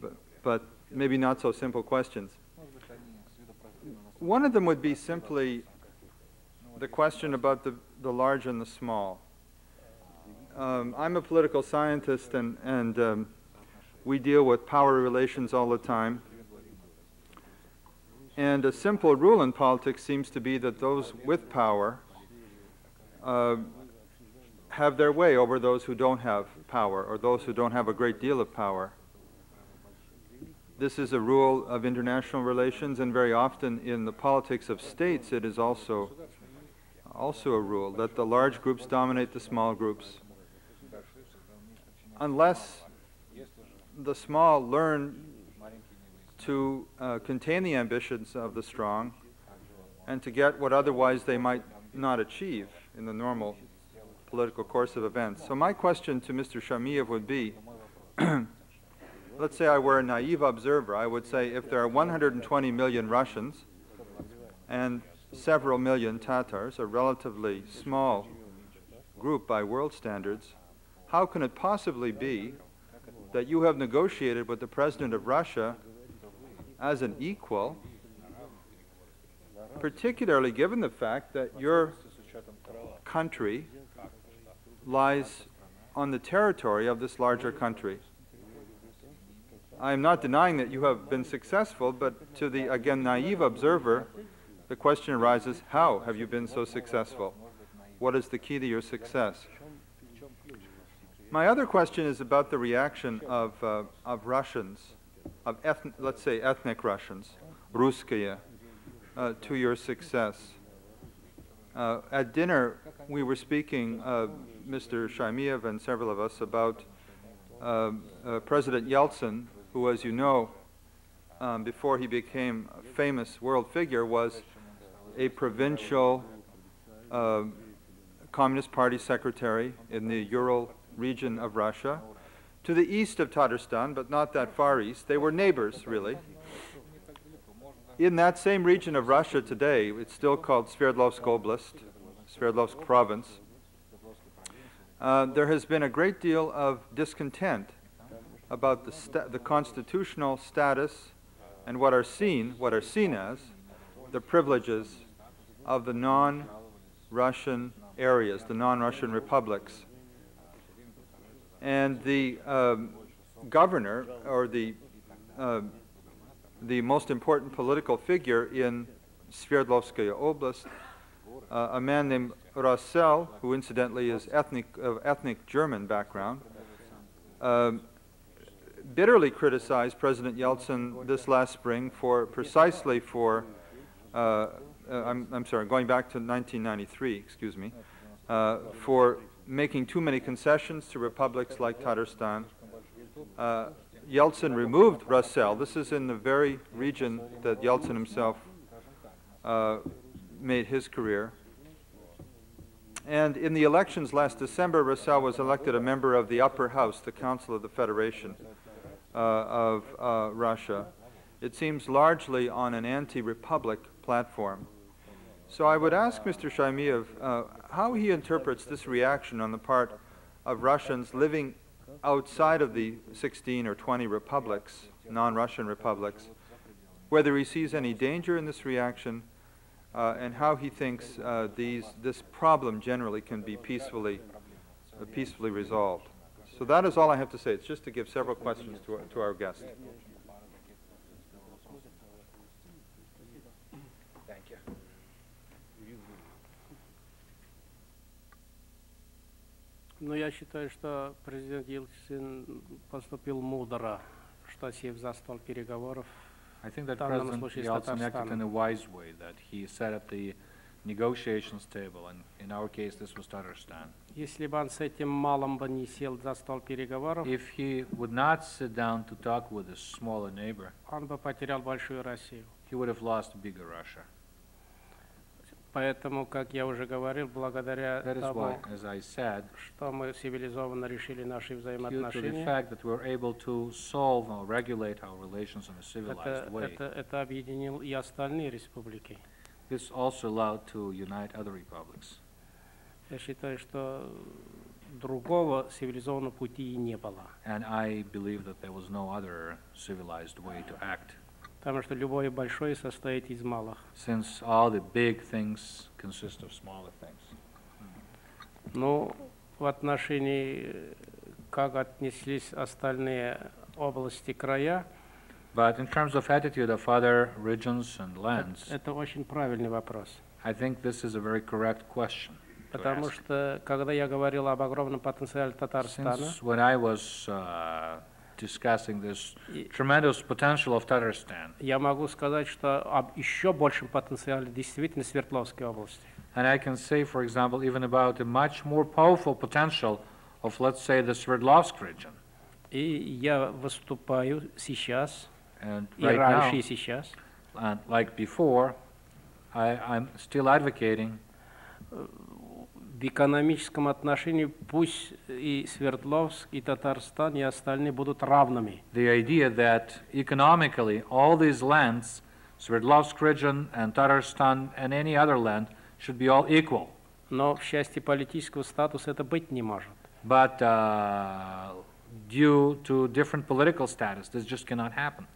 but, but maybe not so simple questions. One of them would be simply the question about the, the large and the small. Um, I'm a political scientist, and, and um, we deal with power relations all the time. And a simple rule in politics seems to be that those with power uh, have their way over those who don't have power, or those who don't have a great deal of power. This is a rule of international relations, and very often in the politics of states, it is also also a rule that the large groups dominate the small groups. Unless the small learn to uh, contain the ambitions of the strong and to get what otherwise they might not achieve in the normal political course of events. So my question to Mr. Shaimiev would be, let's say I were a naive observer, I would say if there are 120 million Russians and several million Tatars, a relatively small group by world standards, how can it possibly be that you have negotiated with the president of Russia as an equal, particularly given the fact that your country lies on the territory of this larger country? I am not denying that you have been successful, but to the, again, naive observer, the question arises how have you been so successful? What is the key to your success? My other question is about the reaction of, uh, of Russians, of let's say ethnic Russians, Ruskaya, uh, to your success. Uh, at dinner, we were speaking, uh, Mr. Shaimiev and several of us, about um, uh, President Yeltsin, who, as you know, um, before he became a famous world figure, was a provincial uh, Communist Party secretary in the Ural region of Russia, to the east of Tatarstan, but not that far east. They were neighbors, really. In that same region of Russia today, it's still called Sverdlovsk Oblast, Sverdlovsk province. Uh, there has been a great deal of discontent about the, the constitutional status and what are seen, what are seen as, the privileges of the non-Russian areas, the non-Russian republics. And the um, governor, or the uh, the most important political figure in Sverdlovskaya Oblast, uh, a man named Rossel, who incidentally is ethnic, of ethnic German background, um, bitterly criticized President Yeltsin this last spring for precisely for, uh, uh, I'm, I'm sorry, going back to 1993, excuse me, uh, for making too many concessions to republics like Tatarstan. Uh, Yeltsin removed Rossel. This is in the very region that Yeltsin himself uh, made his career. And in the elections last December, Rossel was elected a member of the upper house, the Council of the Federation uh, of uh, Russia. It seems largely on an anti-republic platform. So I would ask Mr. Shaimiev uh, how he interprets this reaction on the part of Russians living outside of the 16 or 20 republics, non-Russian republics, whether he sees any danger in this reaction uh, and how he thinks uh, these, this problem generally can be peacefully, uh, peacefully resolved. So that is all I have to say. It's just to give several questions to to our guest. Но я считаю, что президент Ельцин поступил мудро, что сев за стол переговоров. I think that President Yeltsin acted in a wise way, that he set up the negotiations table, and in our case, this was Tatarstan. Если бы он с этим малым бы не сел за стол переговоров, If he would not sit down to talk with his smaller neighbor, он бы потерял большую Россию. he would have lost bigger Russia. Поэтому, как я уже говорил, благодаря why, тому, I said, что мы цивилизованно решили наши взаимоотношения, это, это, это объединил и остальные республики. this also allowed to unite other republics. Я считаю, что другого цивилизованного пути и не было. And I believe that there was no other civilized way to act, Потому что любое большое состоит из малых. since all the big things consist of smaller things. Ну, в отношении, как отнеслись остальные области, края, But in terms of attitude of other regions and э- lands, это очень правильный вопрос. I think this is a very correct question Потому что, когда я говорил об огромном потенциале Татарстана, Since when I was uh, discussing this И- tremendous potential of Tatarstan, я могу сказать, что об еще большем потенциале действительно Свердловской области. and I can say, for example, even about a much more powerful potential of, let's say, the Sverdlovsk region. И я выступаю сейчас And и right раньше, now, и сейчас. and like before, I, I'm still advocating В экономическом отношении пусть и Свердловск, и Татарстан, и остальные будут равными. the idea that economically all these lands, Sverdlovsk region and Tatarstan and any other land, should be all equal. Но в части политического статуса это быть не может. But uh, due to different political status, this just cannot happen.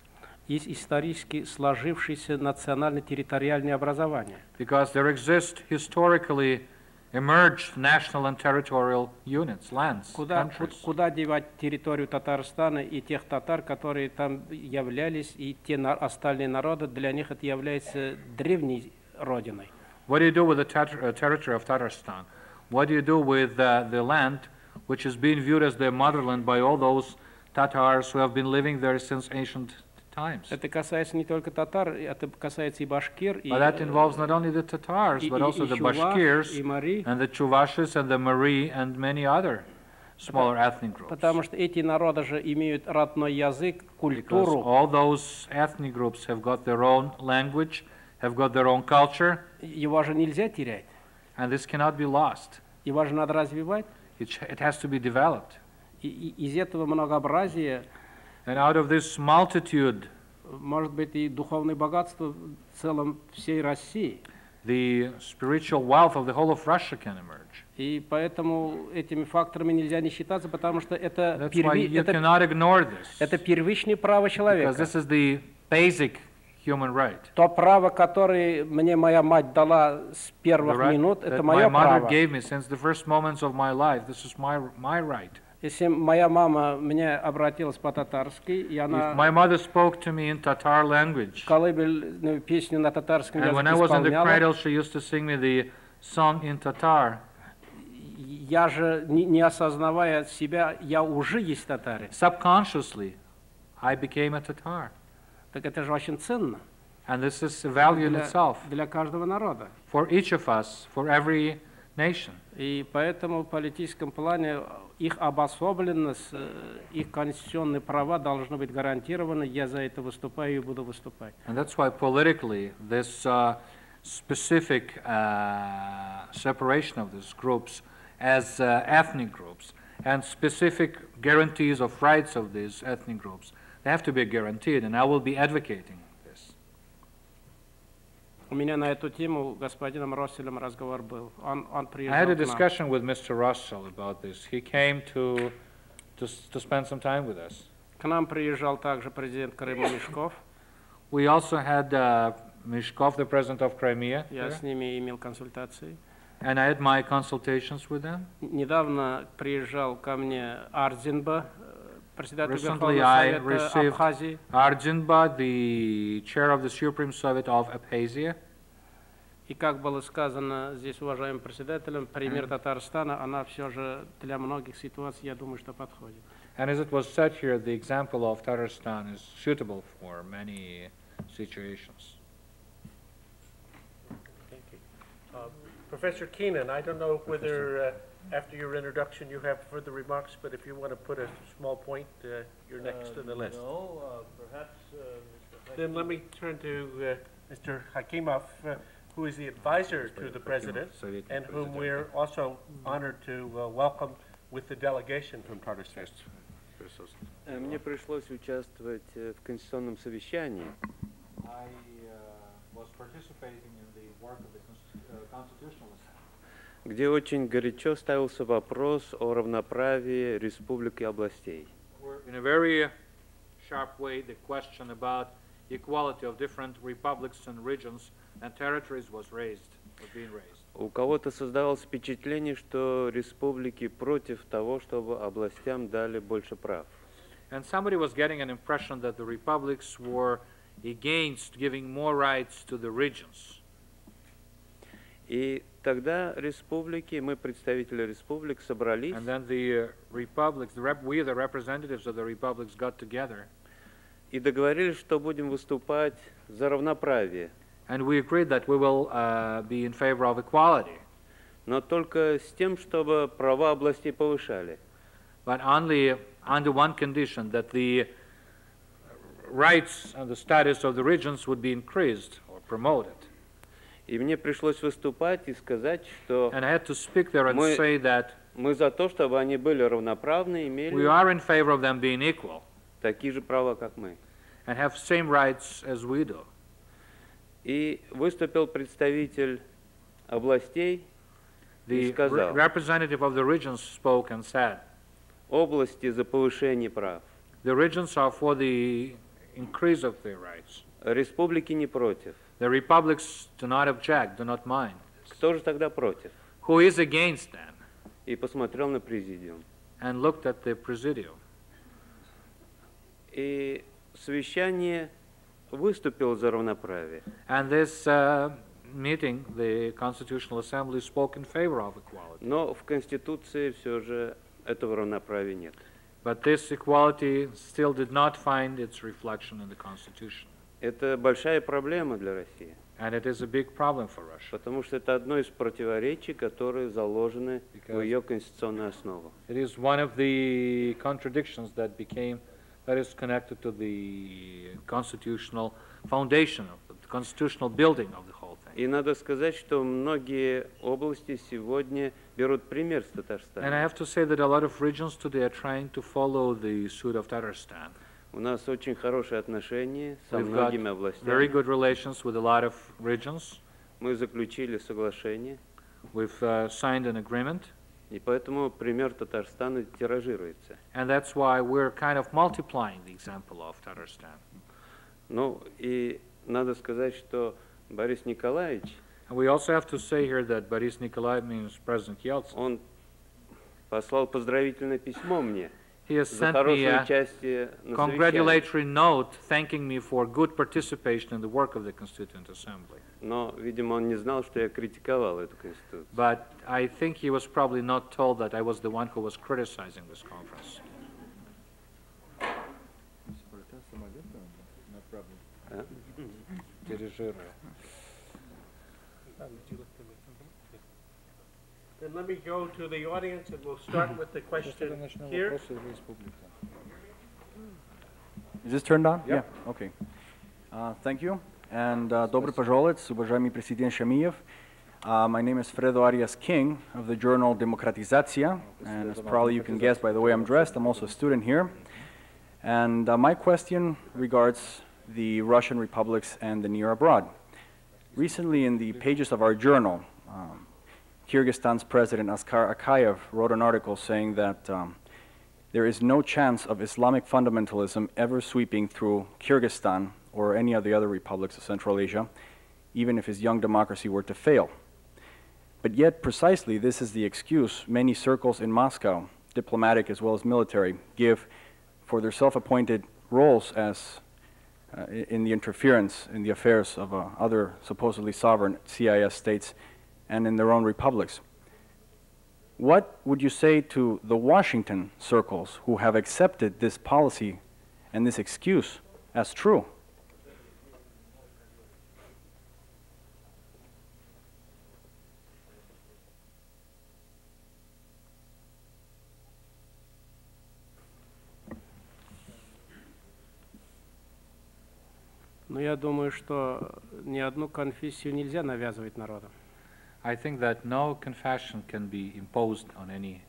Есть исторически сложившееся национально-территориальное образование. Because there exist historically emerged national and territorial units, lands, Куда, ку- countries. куда девать территорию Татарстана и тех татар, которые там являлись, и те на- остальные народы, для них это является древней родиной. What do you do with the tat- uh, territory of Tatarstan? What do you do with uh, the land which is being viewed as their motherland by all those Tatars who have been living there since ancient times? Это касается не только татар, это касается и башкир, и, But that э, involves not only the Tatars, but also the Bashkirs and the Chuvashis and the Mari and many other smaller ethnic groups. потому что эти народы же имеют родной язык, Because культуру. all those ethnic groups have got their own language, have got their own culture, Его же нельзя терять, and this cannot be lost. его же надо развивать. It, it has to be developed. И из этого многообразия And out of this multitude, может быть и духовное богатство в целом всей России. the spiritual wealth of the whole of Russia can emerge. И поэтому этими факторами нельзя не считаться, потому что это, That's why перви- you это, cannot ignore this. это первичное право Because человека. this is the basic human right. То право, которое мне моя мать дала с первых right минут, это my мое mother право. gave me since the first moments of my life. This is my, my right. Если моя мама мне обратилась по-татарски, и If она my mother spoke to me in Tatar language, колыбельную песню на татарском and when I was in the cradle, she used to sing me the song in Tatar. я же, не, осознавая себя, я уже есть татарин. Subconsciously, I became a Tatar. Так это же очень ценно And this is a value in для, itself для каждого народа. for each of us, for every nation. И поэтому в политическом плане их обособленность, э, их конституционные права должны быть гарантированы. Я за это выступаю и буду выступать. And that's why politically, this uh, specific uh, separation of these groups as uh, ethnic groups and specific guarantees of rights of these ethnic groups, they have to be guaranteed, and I will be advocating this. У меня на эту тему господином Росселем разговор был. Он, он приезжал I had a discussion with Mr. Rossel about this. He came to, to, to spend some time with us. К нам приезжал также президент Крыма Мешков. We also had uh, Meshkov, the president of Crimea. Я с ними имел консультации. And I had my consultations with them. Недавно приезжал ко мне Арзинба, Recently, I received Abkhazia. Ardzinba, the chair of the Supreme Soviet of Abkhazia. И как было сказано здесь уважаемым председателем, пример Татарстана, она все же для многих ситуаций, я думаю, что подходит. And as it was said here, the example of Tatarstan is suitable for many situations. Thank you. Uh, Professor Keenan, I don't know whether uh, after your introduction, you have further remarks, but if you want to put a small point, uh, you're next to the list. No, uh, perhaps, uh, Mr. Then let me turn to uh, Mr. Hakimov, uh, who is the advisor to the president, and whom we're also honored to uh, welcome with the delegation from Tatarstan. Э, Мне пришлось участвовать э, в конституционном совещании, I was participating in the work of the Constitutional где очень горячо ставился вопрос о равноправии республик и областей. In a very sharp way, the question about equality of different republics and regions and territories was raised, was being raised. У кого-то создавалось впечатление, что республики против того, чтобы областям дали больше прав. And somebody was getting an impression that the republics were against giving more rights to the regions. И тогда республики, мы, представители республик, собрались And then the uh, republics, the rep- we, the representatives of the republics, got together, и договорились, что будем выступать за равноправие, and we agreed that we will uh, be in favor of equality, но только с тем, чтобы права областей повышали. but only under one condition that the rights and the status of the regions would be increased or promoted. И мне пришлось выступать и сказать, что And I had to speak there and Мы- say that мы за то, чтобы они были равноправны, we имели are in favor of them being equal такие же права, как мы. and have same rights as we do. И выступил представитель областей The И сказал. re- representative of the regions spoke and said, области за повышение прав. the regions are for the increase of their rights. Республики не против. The republics do not object, do not mind. Кто же тогда против? Who is against them? И посмотрел на президиум. And looked at the presidium. И совещание выступил за равноправие. And this uh, meeting, the Constitutional Assembly spoke in favor of equality. Но в Конституции все же этого равноправия нет. But this equality still did not find its reflection in the Constitution. Это большая проблема для России, And it is a big problem for Russia. потому что это одно из противоречий, которые заложены в Because- ее конституционную основу. It is one of the contradictions that became, that is connected to the constitutional foundation of the constitutional building of the whole thing. И надо сказать, что многие области сегодня берут пример с And I Татарстана. have to say that a lot of regions today are trying to follow the suit of Tatarstan. У нас очень хорошие отношения со We've многими very областями. good relations with a lot of regions. Мы заключили соглашение, We've uh, signed an agreement, и поэтому пример Татарстана тиражируется. and that's why we're kind of multiplying the example of Tatarstan. Ну и надо сказать, что Борис Николаевич, And we also have to say here that Boris Nikolai means President Yeltsin. он послал поздравительное письмо мне He has за sent me хорошее a участие на совещании. congratulatory note thanking me for good participation in the work of the Constituent Assembly. Но, видимо, он не знал, что я критиковал эту конституцию. But I think he was probably not told that I was the one who was criticizing this conference. Да? Then let me go to the audience and we'll start with the question here. Is this turned on? Yep. Yeah. Okay. Uh, thank you. And uh, добрый пожаловать, уважаемый. Uh, my name is Fredo Arias King of the journal Demokratizatsiya, and as probably you can guess by the way I'm dressed, I'm also a student here. And uh, my question regards the Russian republics and the near abroad. Recently, in the pages of our journal, um, Kyrgyzstan's president Askar Akayev wrote an article saying that um, there is no chance of Islamic fundamentalism ever sweeping through Kyrgyzstan or any of the other republics of Central Asia, even if his young democracy were to fail. But yet, precisely this is the excuse many circles in Moscow, diplomatic as well as military, give for their self appointed roles as uh, in the interference in the affairs of uh, other supposedly sovereign CIS states and in their own republics. What would you say to the Washington circles who have accepted this policy and this excuse as true? Но я думаю, что ни одну конфессию нельзя навязывать народам. I think that no confession can be imposed on any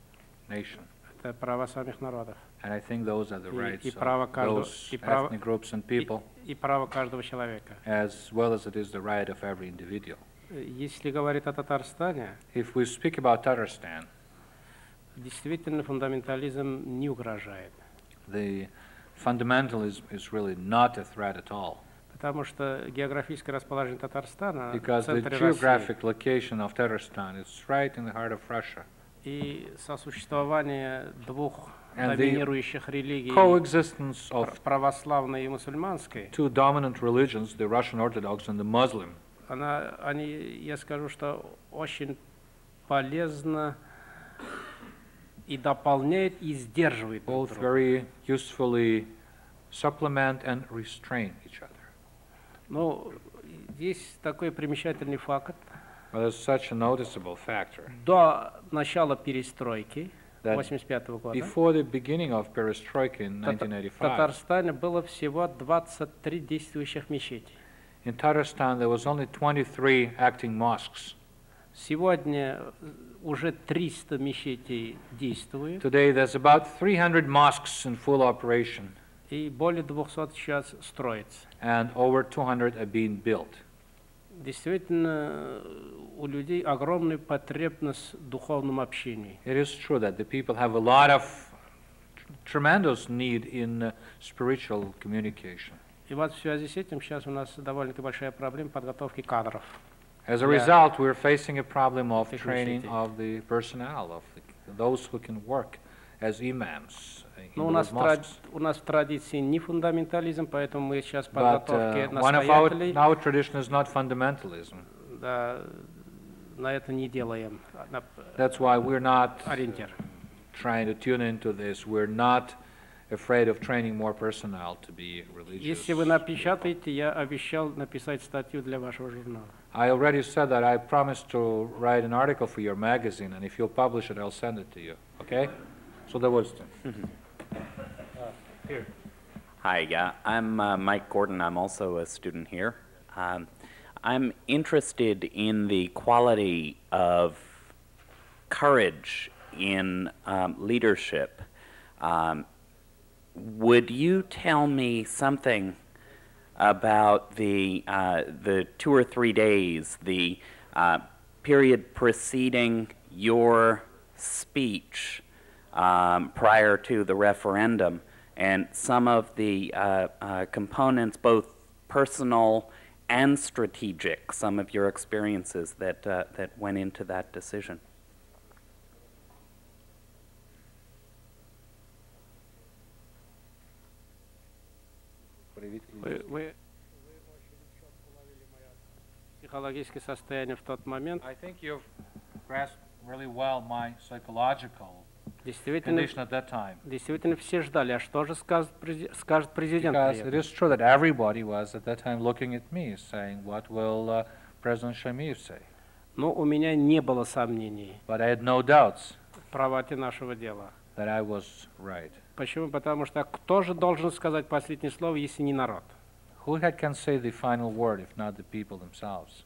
nation. Это право самих народов. And I think those are the И- rights и право of каждого- those и право- ethnic groups and И, people, и право каждого человека. as well as it is the right of every individual. Если говорить о Татарстане, If we speak about Tatarstan, действительно фундаментализм не угрожает. the fundamentalism is really not a threat at all, Потому что географическое расположение Татарстана в because the центре России geographic location of Tatarstan is right in the heart of Russia. и сосуществование двух And доминирующих религий, Coexistence пр- of православной и мусульманской, two dominant religions, the Russian Orthodox and the Muslim, она, они, я скажу, что очень полезно и дополняет, и сдерживает друг both друга. very usefully supplement and restrain each other. Ну, есть такой примечательный факт. Well, there's such a noticeable factor. До начала перестройки that 85 года, before the beginning of perestroika in в 1985, Татарстане было всего 23 действующих мечети. in Tatarstan there was only 23 acting mosques. Сегодня э, уже 300 мечетей действуют, Today there's about 300 mosques in full operation, и более 200 сейчас строится. and over 200 are being built. Действительно, у людей огромная потребность в духовном общении. It is true that the people have a lot of tremendous need in uh, spiritual communication. И вот в связи с этим сейчас у нас довольно-таки большая проблема подготовки кадров. As a Yeah. result, we're facing a problem of Technicity. training of the personnel, of the, those who can work as imams uh, in Но у нас, those в тра- mosques. у нас в традиции не фундаментализм, поэтому мы сейчас в But подготовке uh, one of our, настоятелей our tradition is not fundamentalism. да, на это не делаем на That's why we're not ориентир. trying to tune into this. We're not afraid of training more personnel to be religious. Если вы напечатаете, я обещал написать статью для вашего журнала. I already said that I promised to write an article for your magazine, and if you'll publish it, I'll send it to you, okay? So that was Hi, yeah, I'm uh, Mike Gordon. I'm also a student here. Um, I'm interested in the quality of courage in um, leadership. Um, would you tell me something about the uh, the two or three days, the uh, period preceding your speech um, prior to the referendum, and some of the uh, uh, components, both personal and strategic, some of your experiences that uh, that went into that decision. Вы, вы психологическое состояние в тот момент I think you've grasped really well my psychological действительно, действительно все ждали, а что же скажет, скажет президент. Because it is true that everybody was at that time looking at me, saying, what will uh, President Shamiyev say? Но у меня не было сомнений But I had no doubts в правоте нашего дела. that I was right. Почему? Потому что кто же должен сказать последнее слово, если не народ? Who had, can say the final word if not the people themselves?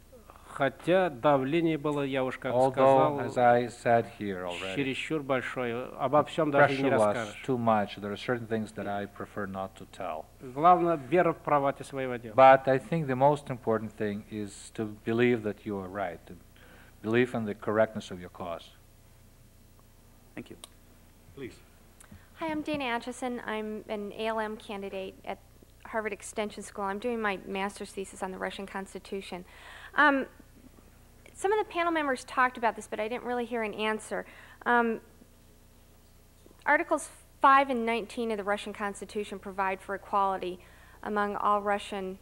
Хотя давление было, я уж как Although, as сказал, I said here already, чересчур большое. Обо всем даже не pressure was расскажешь. too much. There are certain things that I prefer not to tell. Главное, вера в правоте своего дела. But I think the most important thing is to believe that you are right, to believe in the correctness of your cause. Thank you. Please. Hi, I'm Dana Atchison. I'm an ALM candidate at Harvard Extension School. I'm doing my master's thesis on the Russian Constitution. Um, some of the panel members talked about this, but I didn't really hear an answer. Um, Articles 5 and 19 of the Russian Constitution provide for equality among all Russian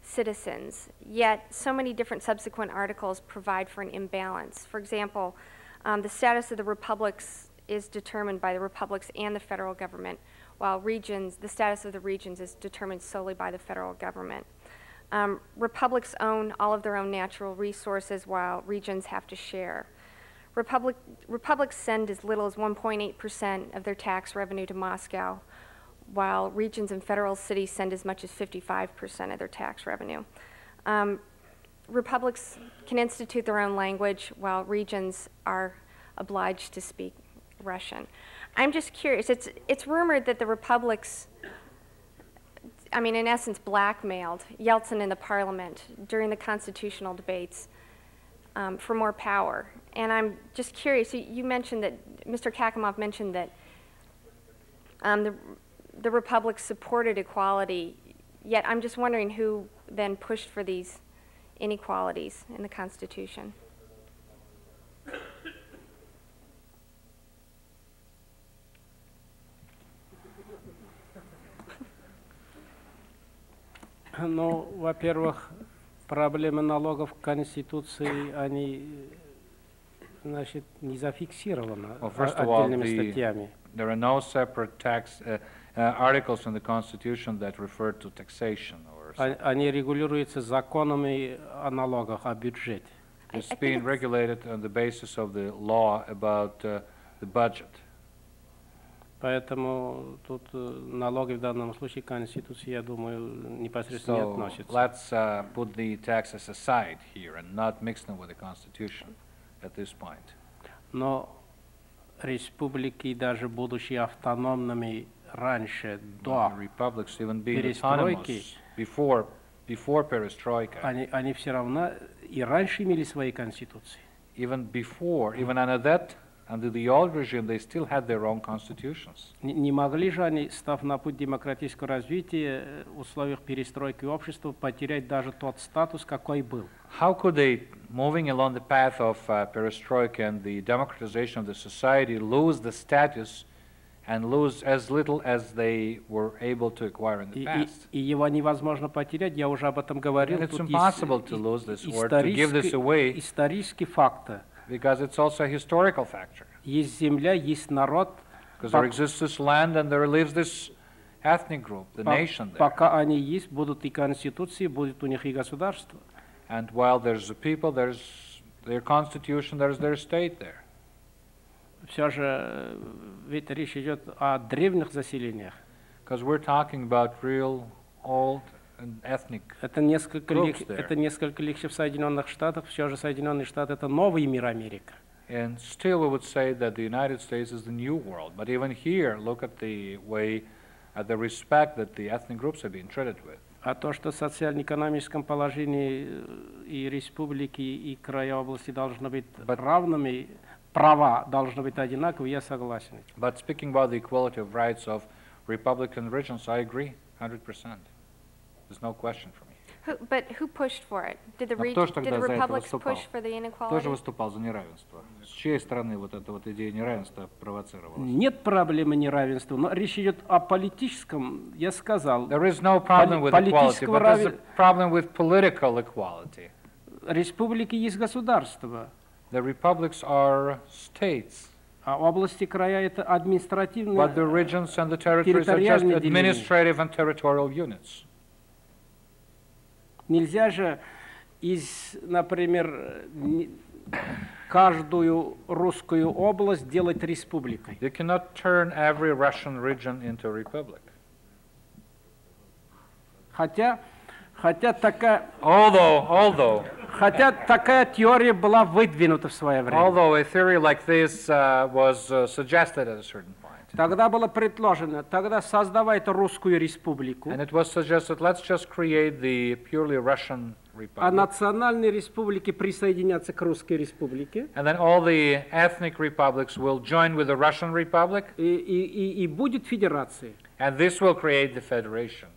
citizens, yet so many different subsequent articles provide for an imbalance. For example, um, the status of the republics is determined by the republics and the federal government, while regions, the status of the regions is determined solely by the federal government. Um, republics own all of their own natural resources, while regions have to share. Republic, republics send as little as 1.8% of their tax revenue to Moscow, while regions and federal cities send as much as 55% of their tax revenue. Um, republics can institute their own language, while regions are obliged to speak Russian. I'm just curious. It's it's rumored that the republics, I mean, in essence, blackmailed Yeltsin in the parliament during the constitutional debates um, for more power. And I'm just curious. You, mentioned that Mr. Hakimov mentioned that um, the the republics supported equality. Yet I'm just wondering who then pushed for these inequalities in the Constitution. Ну, во-первых, проблемы налогов в Конституции, они, значит, не зафиксированы Well, first of all, отдельными the- статьями. There are no separate tax uh, uh, articles in the Constitution that refer to taxation or А- Они регулируются законами о налогах, о бюджете. It's being regulated on the basis of the law about uh, the budget. Поэтому тут э, налоги в данном случае к Конституции, я думаю, непосредственно не So относятся. let's uh, put the taxes aside here and not mix them with the Constitution at this point. Но республики, даже будучи автономными раньше, до, republics, even being перестройки, before, before perestroika, они, они все равно и раньше имели свои конституции. even before, even under that, under the old regime, they still had their own constitutions. Не, не могли же они, став на путь демократического развития, э, в условиях перестройки общества, потерять даже тот статус, какой был. How could they, moving along the path of uh, perestroika and the democratization of the society, lose the status and lose as little as they were able to acquire in И, the и- past? и его невозможно потерять, я уже об этом говорил. And it's Тут impossible есть, to э, lose this и- or to give this исторический- away. Исторический факт. Because it's also a historical factor. Есть земля, есть народ. Because there Пок- exists this land and there lives this ethnic group, the по- nation there. Пока они есть, будут и конституции, будет у них и государство. And while there's the people, there's their constitution, there's their state there. Все же, э, ведь речь идет о древних заселениях. Because we're talking about real old and ethnic. Это несколько, лег- это несколько легче в Соединенных Штатах. Все же Соединенные Штаты это новый мир Америка. And still we would say that the United States is the new world. But even here, look at the way, at the respect that the ethnic groups are being treated with. А то, что в социально-экономическом положении э, и республики, и края области должны быть равными, права должны быть одинаковые, я согласен. But speaking about the equality of rights of Republican regions, I agree 100%. There's no question for me. Who, but who pushed for it? Did the, reg- did the republics push for the Кто же inequality? выступал за неравенство? С чьей стороны вот эта вот идея неравенства провоцировалась? Нет проблемы неравенства, но речь идет о политическом, я сказал. There is no problem with equality, but there's a problem with political equality. Республики есть государство, The republics are states, а области края это административные but the regions and the territories are just administrative and territorial units. Нельзя же из, например, каждую русскую область делать республикой. You cannot turn every Russian region into a republic. Хотя, хотя, такая, Although, although, хотя такая теория была выдвинута в свое время. although a theory like this uh, was uh, suggested at a certain point, Тогда было предложено, тогда создавайте русскую республику, and it was suggested, let's just create the purely Russian а republic, национальные республики присоединятся к русской республике, and then all the ethnic republics will join with the Russian republic, и, и, и, будет федерация. and this will create the federation.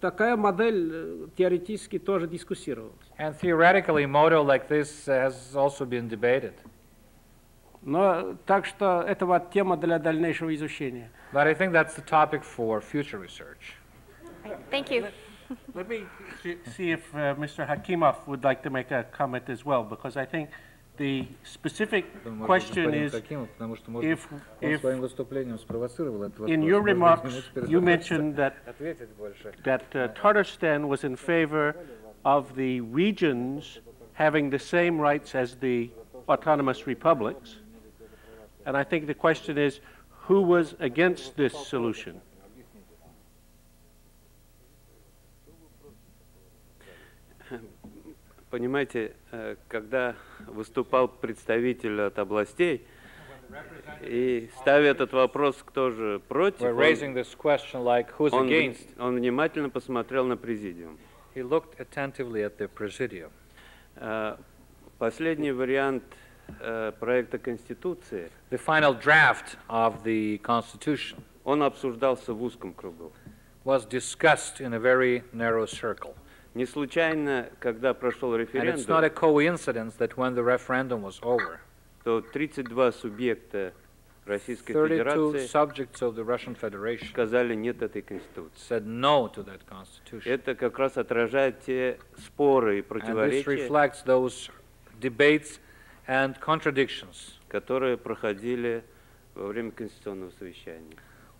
Такая модель э, теоретически тоже дискуссировалась. And theoretically, model like this uh, has also been debated. Но так что это вот тема для дальнейшего изучения. But I think that's the topic for future research. Thank you. Let me see- see if uh, Mr. Hakimov would like to make a comment as well, because I think the specific question is, if, if in your remarks, you mentioned that, that uh, Tatarstan was in favor of the regions having the same rights as the autonomous republics. And I think the question is, who was against this solution? Понимаете, э, когда выступал представитель от областей и ставя этот вопрос, кто же против, он, raising this question like он, against. он внимательно посмотрел на президиум. He looked attentively at the presidium. Э, Последний вариант проекта Конституции, The final draft of the Constitution он обсуждался в узком кругу. was discussed in a very narrow circle. Не случайно, когда прошел And it's not a референдум, coincidence that when the referendum was over, то 32 субъекта Российской 32 Федерации subjects of the Russian Federation сказали нет этой Конституции. said no to that constitution. Это как раз отражает те споры и And this противоречия, reflects those debates and contradictions которые проходили во время конституционного совещания.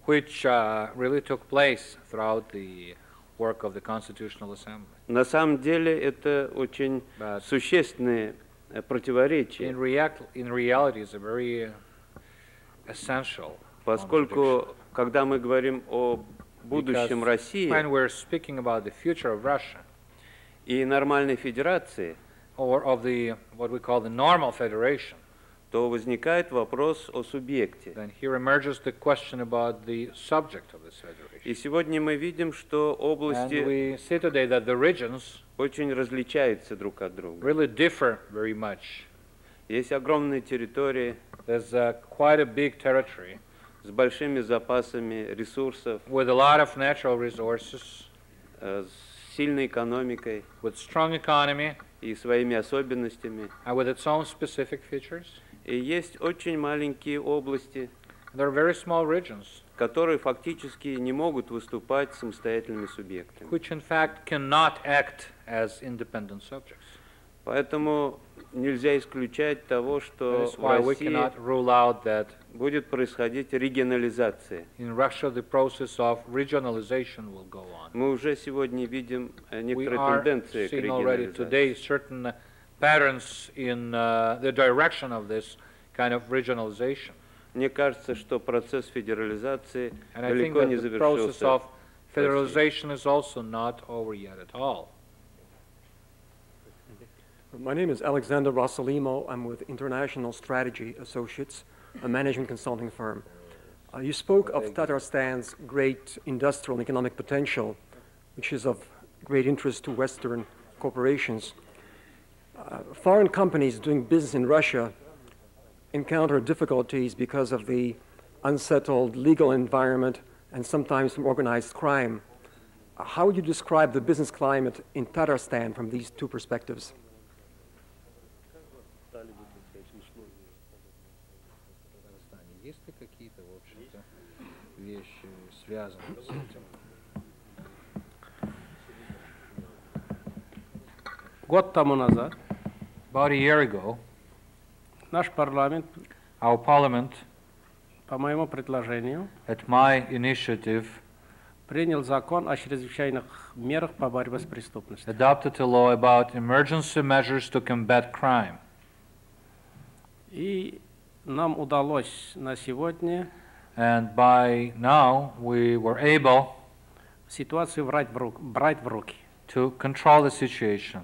which uh, really took place throughout the work of the Constitutional Assembly. На самом деле это очень But существенные э, противоречия. in, react, in reality, it's a very uh, essential Поскольку, когда мы говорим о будущем Because России when we're speaking about the future of Russia и нормальной федерации, or of the what we call the normal federation, то возникает вопрос о субъекте. then here emerges the question about the subject of this federation. И сегодня мы видим, что And области we see today that the regions очень различаются друг от друга. really differ very much. Есть огромные территории There's uh, quite a big territory с большими запасами ресурсов, with a lot of natural resources, э, с сильной экономикой with strong economy, И своими особенностями. and with its own specific features. И есть очень маленькие области, There are very small regions которые фактически не могут выступать самостоятельными субъектами. which, in fact, cannot act as independent subjects. Поэтому нельзя исключать того, That что is в why we России cannot rule out that будет происходить регионализация. in Russia the process of regionalization will go on. Мы уже сегодня видим э, We некоторые are тенденции к seeing already регионализации. today certain patterns in uh, the direction of this kind of regionalization. Мне кажется, что процесс федерализации And I think далеко that не the process завершился. of в России. federalization is also not over yet at all. My name is Alexander Rossalimo. I'm with International Strategy Associates, a management consulting firm. Uh, you spoke of Tatarstan's great industrial and economic potential, which is of great interest to Western corporations. Uh, foreign companies doing business in Russia encounter difficulties because of the unsettled legal environment and sometimes from organized crime. How would you describe the business climate in Tatarstan from these two perspectives? Вещи, связанные с этим? Год тому назад About a year ago, наш парламент, our parliament, по моему предложению, at my initiative, принял закон о чрезвычайных мерах по борьбе с преступностью. adopted a law about emergency measures to combat crime. И нам удалось на сегодня And by now, we were able ситуацию брать в, рук- брать в руки. to control the situation,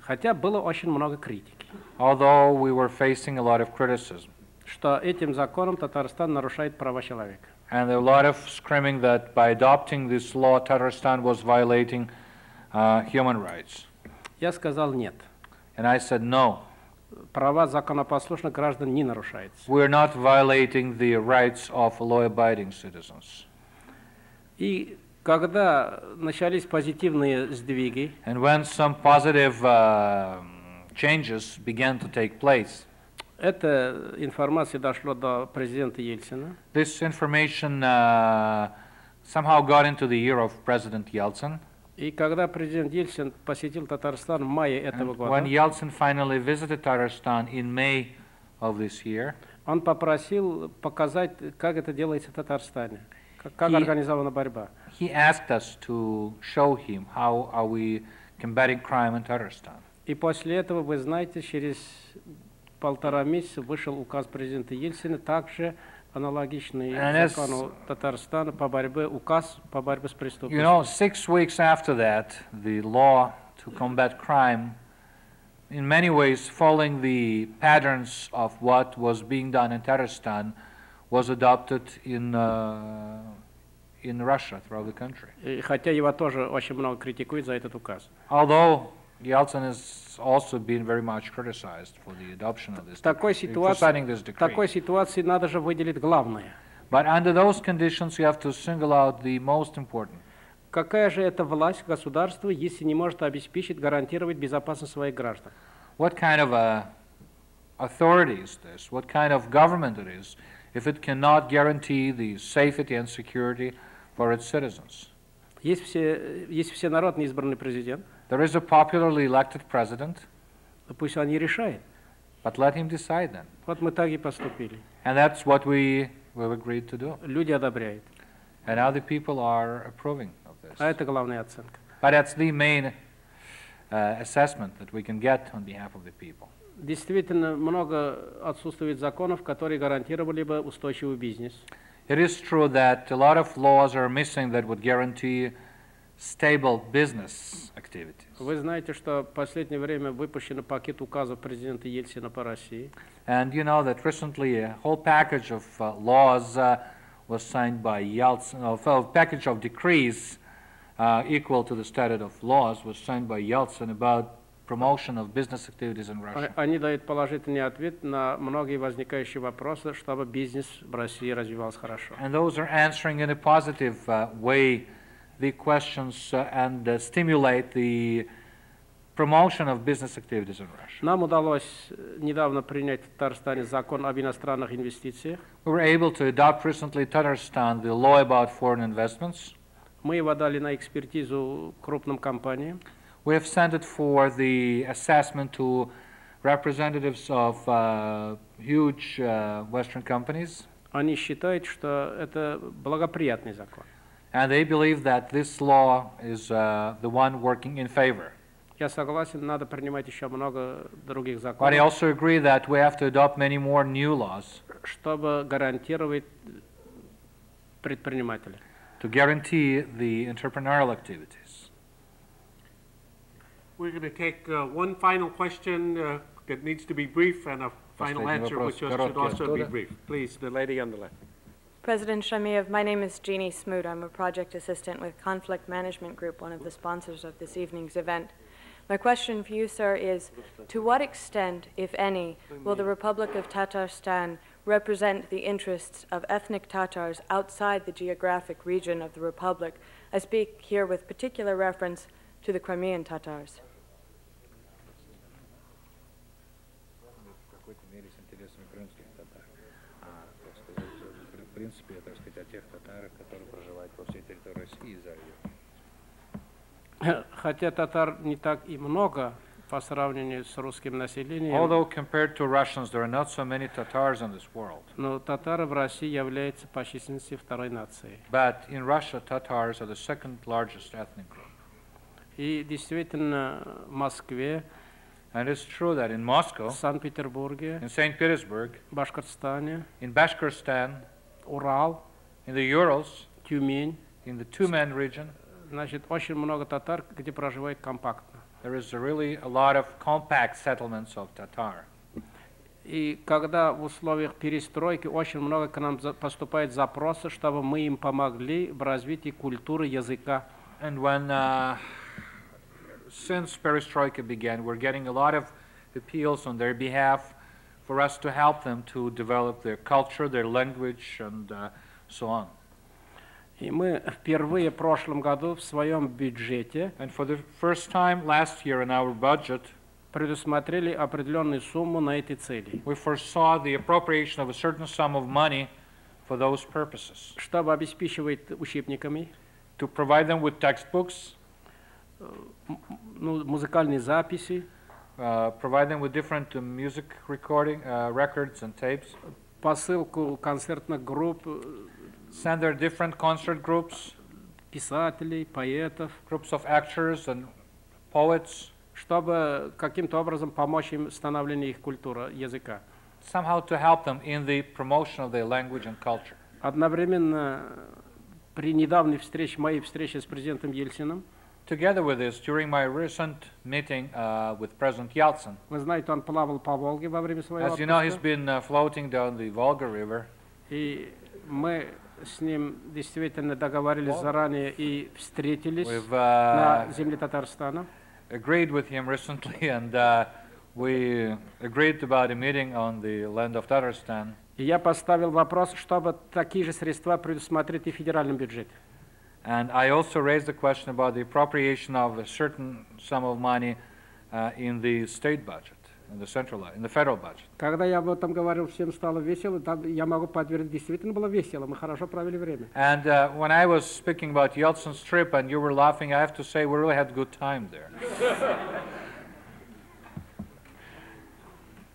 Хотя было очень много критики, although we were facing a lot of criticism. что этим законом Татарстан нарушает права человека. And there were a lot of screaming that by adopting this law, Tatarstan was violating uh, human rights. Я сказал нет. And I said, no, Права законопослушных граждан не нарушаются. we're not violating the rights of law-abiding citizens. И когда начались позитивные сдвиги, And when some positive uh, changes began to take place, эта информация дошла до президента Ельцина. this information uh, somehow got into the ear of President Yeltsin. И когда президент Ельцин посетил Татарстан в мае этого года, when Yeltsin finally visited Tatarstan in May of this year, он попросил показать, как это делается в Татарстане, как, как И- организована борьба. he asked us to show him how are we combating crime in Tatarstan. И после этого, вы знаете, через полтора месяца вышел указ президента Ельцина, также аналогичный And as- закону Татарстана по борьбе, указ по борьбе с You преступностью. know, six weeks after that, the law to combat crime, in many ways following the patterns of what was being done in Tatarstan, was adopted in, uh, in Russia, throughout the country. И хотя его тоже очень много критикуют за этот указ. Although Yeltsin has also been very much criticized for the adoption of this В такой decree, for signing this ситуации, в decree. такой ситуации надо же выделить главное. But under those conditions, you have to single out the most important. Какая же это власть государства, если не может обеспечить, гарантировать безопасность своих граждан? What kind of a authority is this? What kind of government it is if it cannot guarantee the safety and security for its citizens? Есть все, есть всенародно избранный президент, There is a popularly elected president, пусть он не решает. but let him decide then. Вот мы так и поступили. And that's what we, we've agreed to do. Люди одобряют. And now the people are approving of this. А это главная оценка. But that's the main uh, assessment that we can get on behalf of the people. Действительно, много отсутствует законов, которые гарантировали бы устойчивый бизнес. It is true that a lot of laws are missing that would guarantee stable business activities. Вы знаете, что в последнее время выпущен пакет указов президента Ельцина по России. And you know that recently a whole package of uh, laws uh, was signed by Yeltsin, uh, a package of decrees uh, equal to the statute of laws was signed by Yeltsin about promotion of business activities in Russia. Они дают положительный ответ на многие возникающие вопросы, чтобы бизнес в России развивался хорошо. And those are answering in a positive uh, way the questions uh, and uh, stimulate the promotion of business activities in Russia. Нам удалось э, недавно принять в Татарстане закон об иностранных инвестициях. We were able to adopt recently Tatarstan the law about foreign investments. Мы его дали на экспертизу крупным компаниям. We have sent it for the assessment to representatives of uh, huge uh, Western companies. Они считают, что это благоприятный закон. And they believe that this law is uh, the one working in favor. Я согласен, надо принимать еще много других But I законов, also agree that we have to adopt many more new laws чтобы гарантировать предпринимателя. to guarantee the entrepreneurial activities. We're going to take uh, one final question uh, that needs to be brief and a final Последний answer, вопрос, which should короткий also be оттуда. brief. Please, the lady on the left. President Shaimiev, my name is Jeannie Smoot. I'm a project assistant with Conflict Management Group, one of the sponsors of this evening's event. My question for you, sir, is to what extent, if any, will the Republic of Tatarstan represent the interests of ethnic Tatars outside the geographic region of the Republic? I speak here with particular reference to the Crimean Tatars. хотя татар не так и много по сравнению с русским населением. Although compared to Russians, there are not so many Tatars in this world. Но татары в России являются по численности второй нацией. But in Russia, Tatars are the second largest ethnic group. И действительно, в Москве And it's true that in Moscow, Санкт-Петербурге, in St. Petersburg, in Bashkortostan, Урал, in the Urals, Тюмень, in the Tyumen region, значит, очень много татар, где проживают компактно. there is really a lot of compact settlements of Tatar. И когда в условиях перестройки очень много к нам за- поступает запросы, чтобы мы им помогли в развитии культуры языка. And when, uh, since perestroika began, we're getting a lot of appeals on their behalf for us to help them to develop their culture, their language, and uh, so on. И мы впервые в прошлом году в своем бюджете And for the first time last year in our budget, предусмотрели определенную сумму на эти цели, we foresaw the appropriation of a certain sum of money for those purposes, чтобы обеспечивать учебниками, to provide them with textbooks, ну, музыкальные записи, uh, provide them with different uh, music recording uh, records and tapes, посылку концертных групп, э, send their different concert groups, писателей, поэтов, groups of actors and poets, чтобы каким-то образом помочь им в становлении их культуры, языка. somehow to help them in the promotion of their language and culture. Одновременно при недавней встрече, моей встрече с президентом Ельциным, Together with this, during my recent meeting uh, with President Yeltsin, вы знаете, он плавал по Волге во время своего as you know, he's отпуска, been uh, floating down the Volga River, и мы с ним действительно договорились заранее и встретились на uh, земле Татарстана. agreed with him recently, and uh, we agreed about a meeting on the land of Tatarstan. И я поставил вопрос, чтобы такие же средства предусмотреть и в федеральном бюджете. And I also raised the question about the appropriation of a certain sum of money uh, in the state budget, in the central, in the federal budget. Когда я об этом говорил, всем стало весело. Там, я могу подтвердить, действительно было весело. Мы хорошо провели время. And uh, when I was speaking about Yeltsin's trip and you were laughing, I have to say we really had a good time there.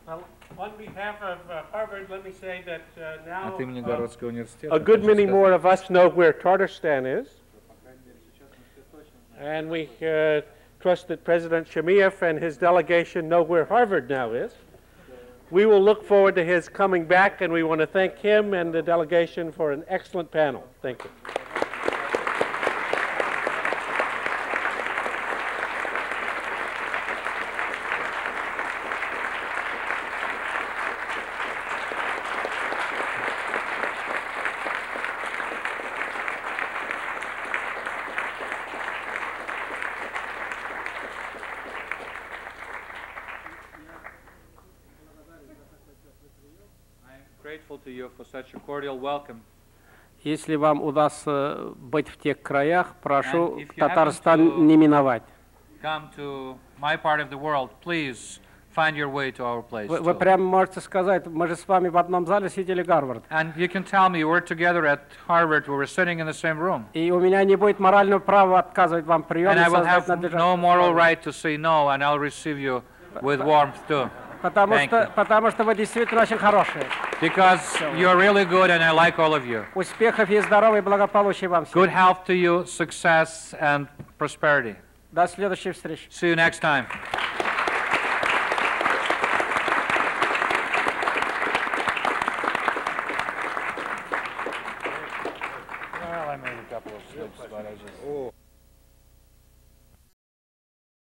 Well, on behalf of uh, Harvard, let me say that uh, now От имени uh, Городского университета a good хочу many сказать, more of us know where Tatarstan is. And we uh, trust that President Shaimiev and his delegation know where Harvard now is. We will look forward to his coming back, and we want to thank him and the delegation for an excellent panel. Thank you. Если вам удастся э, быть в тех краях, прошу Татарстан не миновать. Вы, вы прямо можете сказать, мы же с вами в одном зале сидели Гарвард. И у меня не будет морального права отказывать вам прием and и создать надлежащий. No moral right to say no, and I'll receive you with warmth too. Потому Thank что, you. потому что вы действительно очень хорошие. Because you're really good and I like all of you. Успехов и здоровья и благополучия вам всем. Good health to you, success and prosperity. До следующей встречи. See you next time.